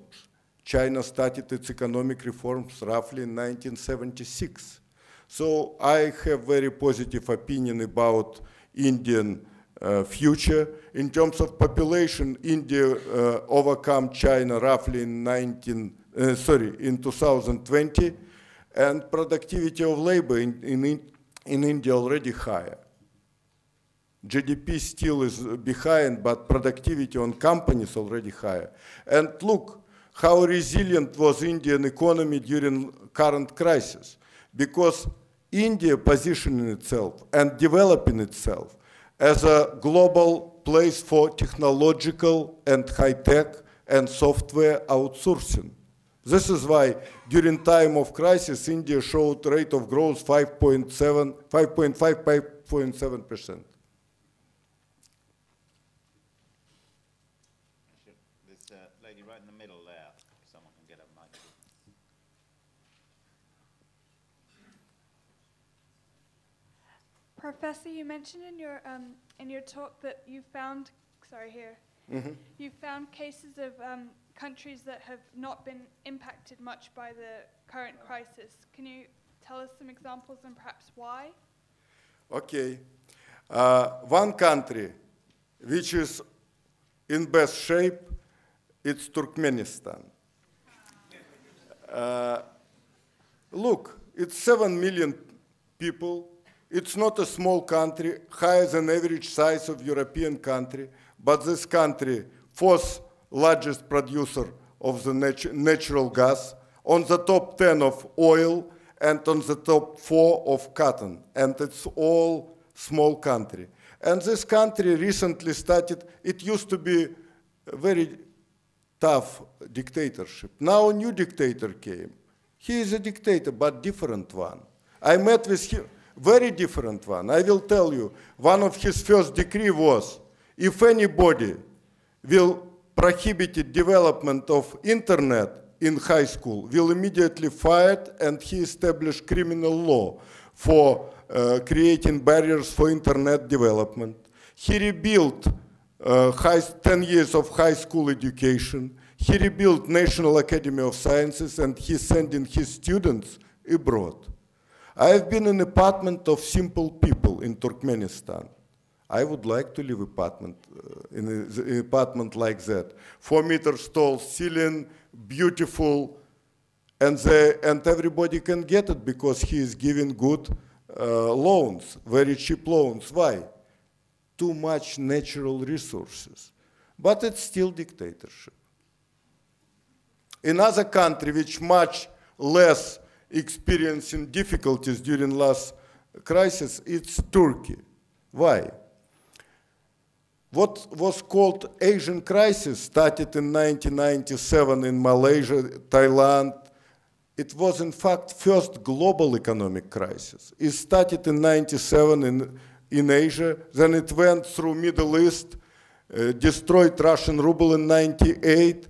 China started its economic reforms roughly in 1976. So I have very positive opinion about Indian uh, future. In terms of population, India uh, overcome China roughly in 19, uh, sorry, in 2020, and productivity of labor in, in, in India already higher. GDP still is behind, but productivity on companies already higher. And look how resilient was Indian economy during current crisis, because India positioning itself and developing itself as a global place for technological and high-tech and software outsourcing. This is why during time of crisis, India showed rate of growth 5.7, 5.5, 5.7 percent. This uh, lady right in the middle there, if someone can get a mic. Professor, you mentioned in your um, in your talk that you found sorry here you found cases of um, countries that have not been impacted much by the current crisis. Can you tell us some examples and perhaps why? Okay. Uh, one country which is in best shape, it's Turkmenistan. Uh, look, it's 7 million people. It's not a small country, higher than average size of European country, but this country, fourth largest producer of the natu- natural gas, on the top 10 of oil, and on the top four of cotton. And it's all small country. And this country recently started, it used to be a very tough dictatorship. Now a new dictator came. He is a dictator, but different one. I met with him, very different one. I will tell you, one of his first decree was, if anybody will prohibit development of internet in high school, will immediately fired and he established criminal law for uh, creating barriers for internet development. He rebuilt uh, high, 10 years of high school education. He rebuilt National Academy of Sciences and he's sending his students abroad. I have been in apartment of simple people in Turkmenistan. I would like to live apartment uh, in an apartment like that. Four meters tall ceiling, beautiful, and they, and everybody can get it because he is giving good uh, loans, very cheap loans. Why? Too much natural resources. But it's still dictatorship. Another country which much less experiencing difficulties during last crisis, it's Turkey. Why? What was called Asian crisis started in 1997 in Malaysia, Thailand. It was in fact first global economic crisis. It started in 97 in, in Asia, then it went through Middle East, uh, destroyed Russian ruble in 98,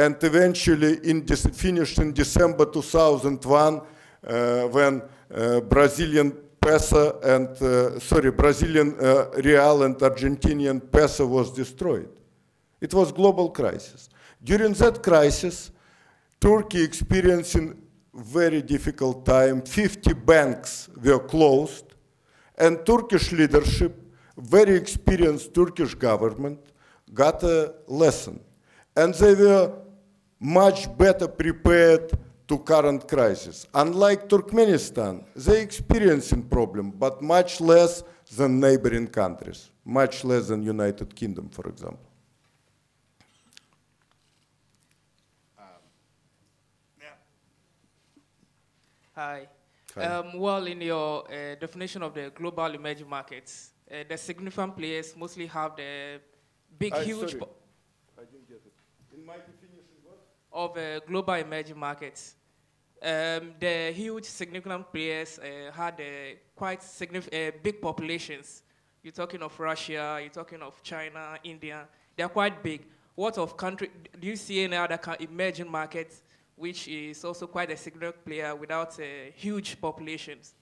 and eventually in finished in December 2001 uh, when uh, Brazilian peso and uh, sorry Brazilian uh, real and Argentinian peso was destroyed. It was global crisis. During that crisis, Turkey experiencing very difficult time. 50 banks were closed, and Turkish leadership, very experienced Turkish government, got a lesson, and they were much better prepared to current crisis. Unlike Turkmenistan, they experiencing problem, but much less than neighboring countries, much less than United Kingdom, for example. Hi. Hi. Um, well, in your uh, definition of the global emerging markets, uh, the significant players mostly have the big, I- huge sorry. I didn't get it. In my? Of uh, global emerging markets. Um, the huge significant players uh, had uh, quite significant, uh, big populations. You're talking of Russia, you're talking of China, India. They're quite big. What of country? Do you see any other emerging markets which is also quite a significant player without uh, huge populations?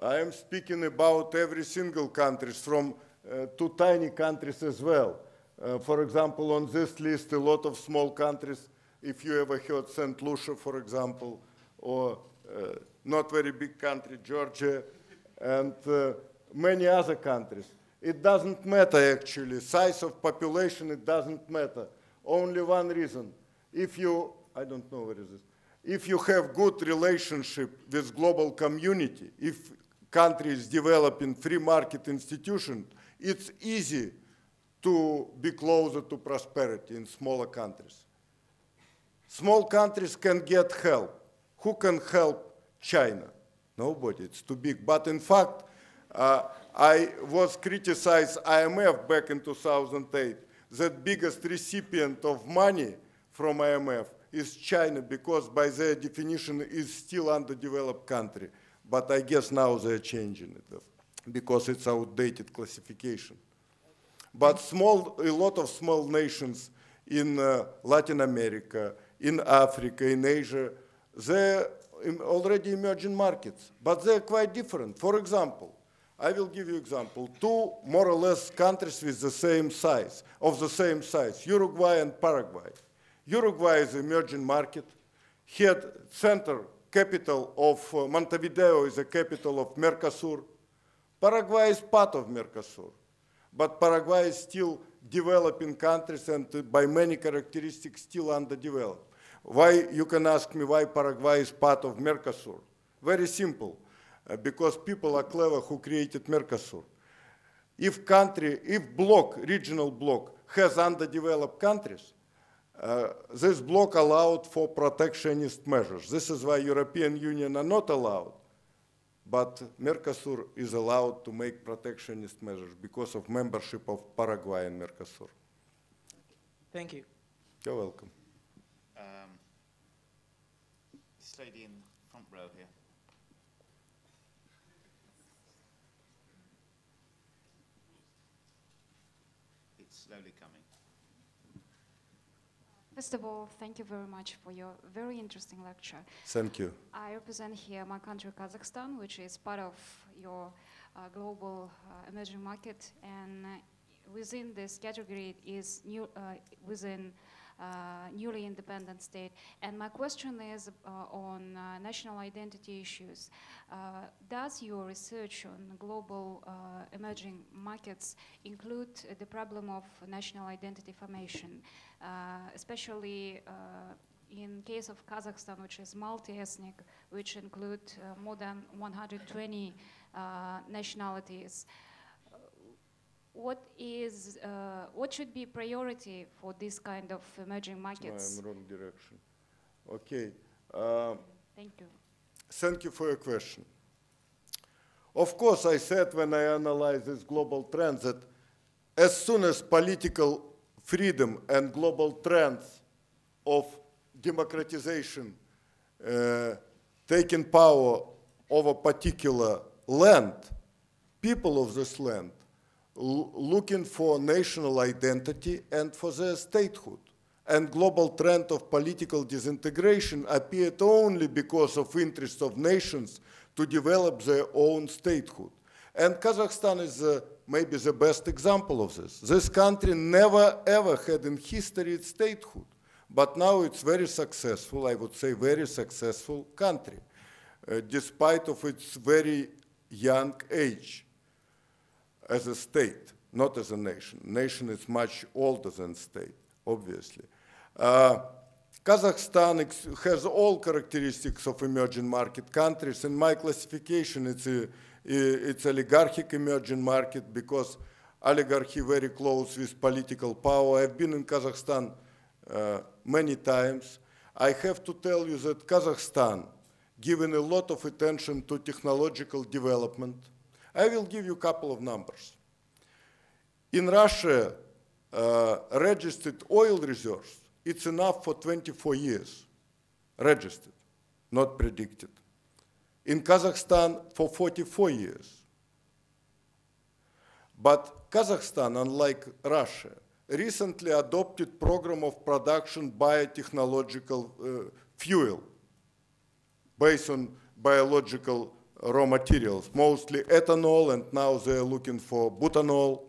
I am speaking about every single country from uh, tiny countries as well. Uh, for example, on this list, a lot of small countries, if you ever heard St. Lucia, for example, or uh, not very big country, Georgia, and uh, many other countries. It doesn't matter actually, size of population, it doesn't matter. Only one reason. If you, I don't know where is this, if you have good relationship with global community, if country is developing free market institution, it's easy to be closer to prosperity in smaller countries. Small countries can get help. Who can help China? Nobody, it's too big. But in fact, uh, I was criticized IMF back in 2008 that biggest recipient of money from IMF is China because by their definition is still underdeveloped country. But I guess now they're changing it because it's outdated classification. But small, a lot of small nations in uh, Latin America, in Africa, in Asia, they're already emerging markets, but they're quite different. For example, I will give you example. Two more or less countries with the same size, of the same size, Uruguay and Paraguay. Uruguay is an emerging market. Head center capital of uh, Montevideo is the capital of Mercosur. Paraguay is part of Mercosur, but Paraguay is still developing countries and uh, by many characteristics still underdeveloped. Why, you can ask me why Paraguay is part of Mercosur. Very simple, uh, because people are clever who created Mercosur. If country, if bloc, regional bloc, has underdeveloped countries, uh, this bloc allowed for protectionist measures. This is why European Union are not allowed, but Mercosur is allowed to make protectionist measures because of membership of Paraguay in Mercosur. Thank you. You're welcome. Um, this lady in the front row here. It's slowly coming. First of all, thank you very much for your very interesting lecture. Thank you. I represent here my country, Kazakhstan, which is part of your uh, global uh, emerging market, and uh, within this category is new uh, within uh, newly independent state. And my question is uh, on uh, national identity issues. does your research on global emerging markets include the problem of national identity formation, especially in case of Kazakhstan, which is multi-ethnic, which include uh, more than 120 uh, nationalities, what is uh, what should be priority for this kind of emerging markets? I'm wrong direction. Okay. Uh, thank you. Thank you for your question. Of course, I said when I analyzed this global trends that as soon as political freedom and global trends of democratization uh, taking power over particular land, people of this land looking for national identity and for their statehood. And global trend of political disintegration appeared only because of interest of nations to develop their own statehood. And Kazakhstan is uh, maybe the best example of this. This country never ever had in history its statehood, but now it's very successful, I would say very successful country, uh, despite of its very young age as a state, not as a nation. Nation is much older than state, obviously. Uh, Kazakhstan has all characteristics of emerging market countries. In my classification, it's a it's oligarchic emerging market because oligarchy very close with political power. I've been in Kazakhstan uh, many times. I have to tell you that Kazakhstan, given a lot of attention to technological development, I will give you a couple of numbers. In Russia, uh, registered oil reserves, it's enough for 24 years, registered, not predicted. In Kazakhstan, for 44 years. But Kazakhstan, unlike Russia, recently adopted program of production biotechnological uh, fuel based on biological raw materials, mostly ethanol, and now they're looking for butanol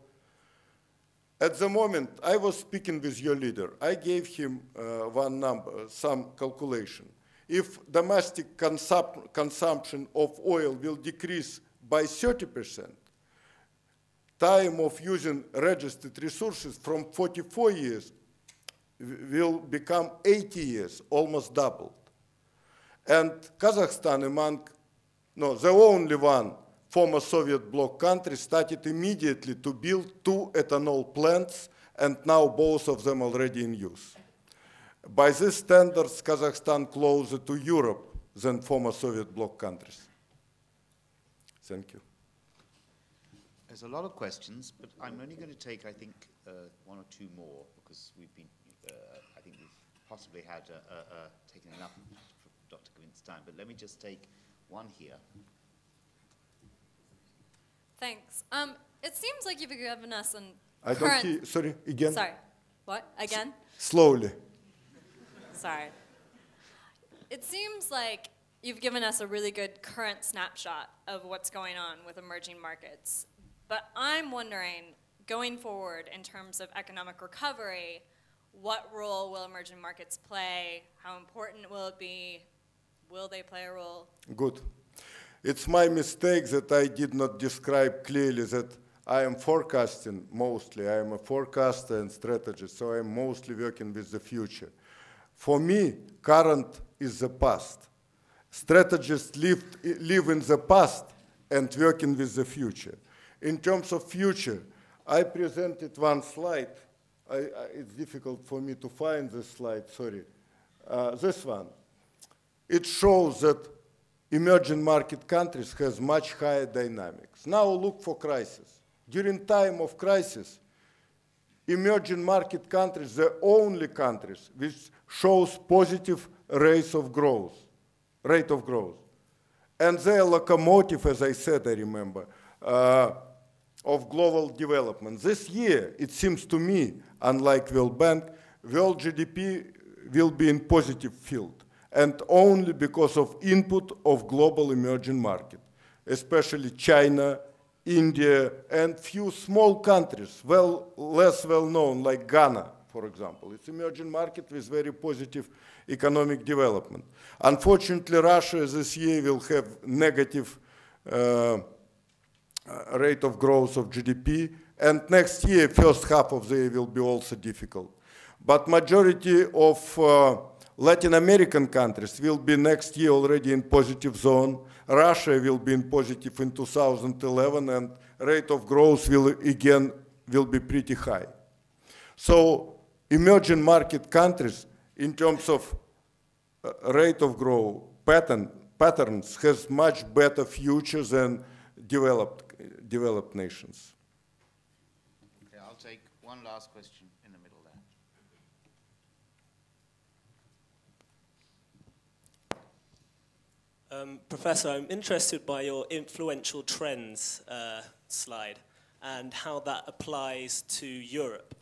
At the moment, I was speaking with your leader. I gave him uh, one number, some calculation. If domestic consumption of oil will decrease by 30%, time of using registered resources from 44 years will become 80 years, almost doubled. And Kazakhstan, among, no, the only one former Soviet bloc country, started immediately to build two ethanol plants, and now both of them already in use. By these standards, Kazakhstan closer to Europe than former Soviet bloc countries. Thank you. There's a lot of questions, but I'm only going to take, I think, uh, one or two more because we've been, uh, I think we've possibly had uh, uh, uh taken enough for Dr. Kvint's time. But let me just take one here. Thanks. Um, it seems like you've given us an. I don't hear. Sorry, again. Sorry. What? Again? S slowly. Sorry. It seems like you've given us a really good current snapshot of what's going on with emerging markets. But I'm wondering, going forward in terms of economic recovery, what role will emerging markets play? How important will it be? Will they play a role? Good. It's my mistake that I did not describe clearly that I am forecasting mostly. I am a forecaster and strategist, so I'm mostly working with the future. For me, current is the past. Strategists live, live in the past and working with the future. In terms of future, I presented one slide. I, I, it's difficult for me to find this slide, sorry. Uh, this one. It shows that emerging market countries has much higher dynamics. Now look for crisis. During time of crisis, emerging market countries, the only countries which shows positive rates of growth, rate of growth. And their locomotive, as I said, I remember, uh, of global development. This year, it seems to me, unlike World Bank, world GDP will be in positive field, and only because of input of global emerging market, especially China, India, and few small countries, well, less well known, like Ghana, for example. It's an emerging market with very positive economic development. Unfortunately, Russia this year will have negative uh, uh, rate of growth of GDP, and next year, first half of the year will be also difficult. But majority of uh, Latin American countries will be next year already in positive zone. Russia will be in positive in 2011, and rate of growth will again will be pretty high. So emerging market countries, in terms of uh, rate of growth pattern patterns, has much better future than developed developed nations. Okay, I'll take one last question in the middle there. Um, Professor, I'm interested by your influential trends uh, slide and how that applies to Europe.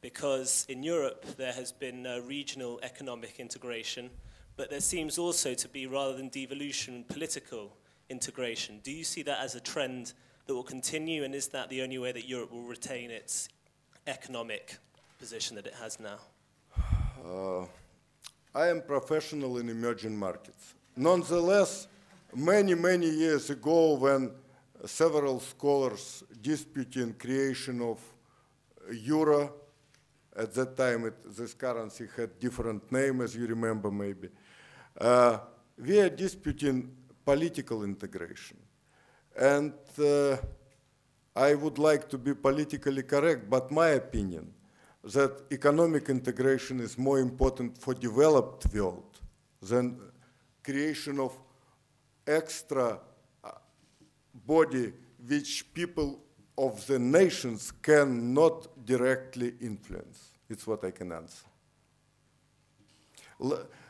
Because in Europe, there has been regional economic integration, but there seems also to be, rather than devolution, political integration. Do you see that as a trend that will continue, and is that the only way that Europe will retain its economic position that it has now? Uh, I am professional in emerging markets. Nonetheless, many, many years ago when several scholars disputing creation of euro, at that time it, this currency had different name, as you remember maybe, uh, we are disputing political integration. And uh, I would like to be politically correct, but my opinion that economic integration is more important for developed world than creation of extra uh, body which people of the nations cannot directly influence. It's what I can answer.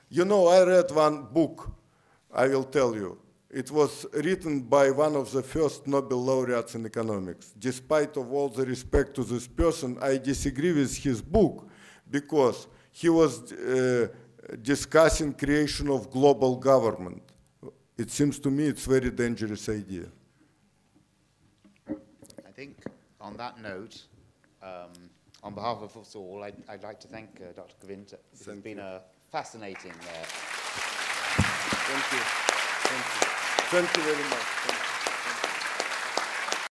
You know, I read one book, I will tell you, it was written by one of the first Nobel laureates in economics. Despite of all the respect to this person, I disagree with his book because he was uh, discussing creation of global government. It seems to me it's a very dangerous idea. I think on that note, um, on behalf of us all, I'd, I'd like to thank uh, Dr. Govinda. This has been a fascinating. Uh, Thank you. Thank you. Thank you very much. Thank you.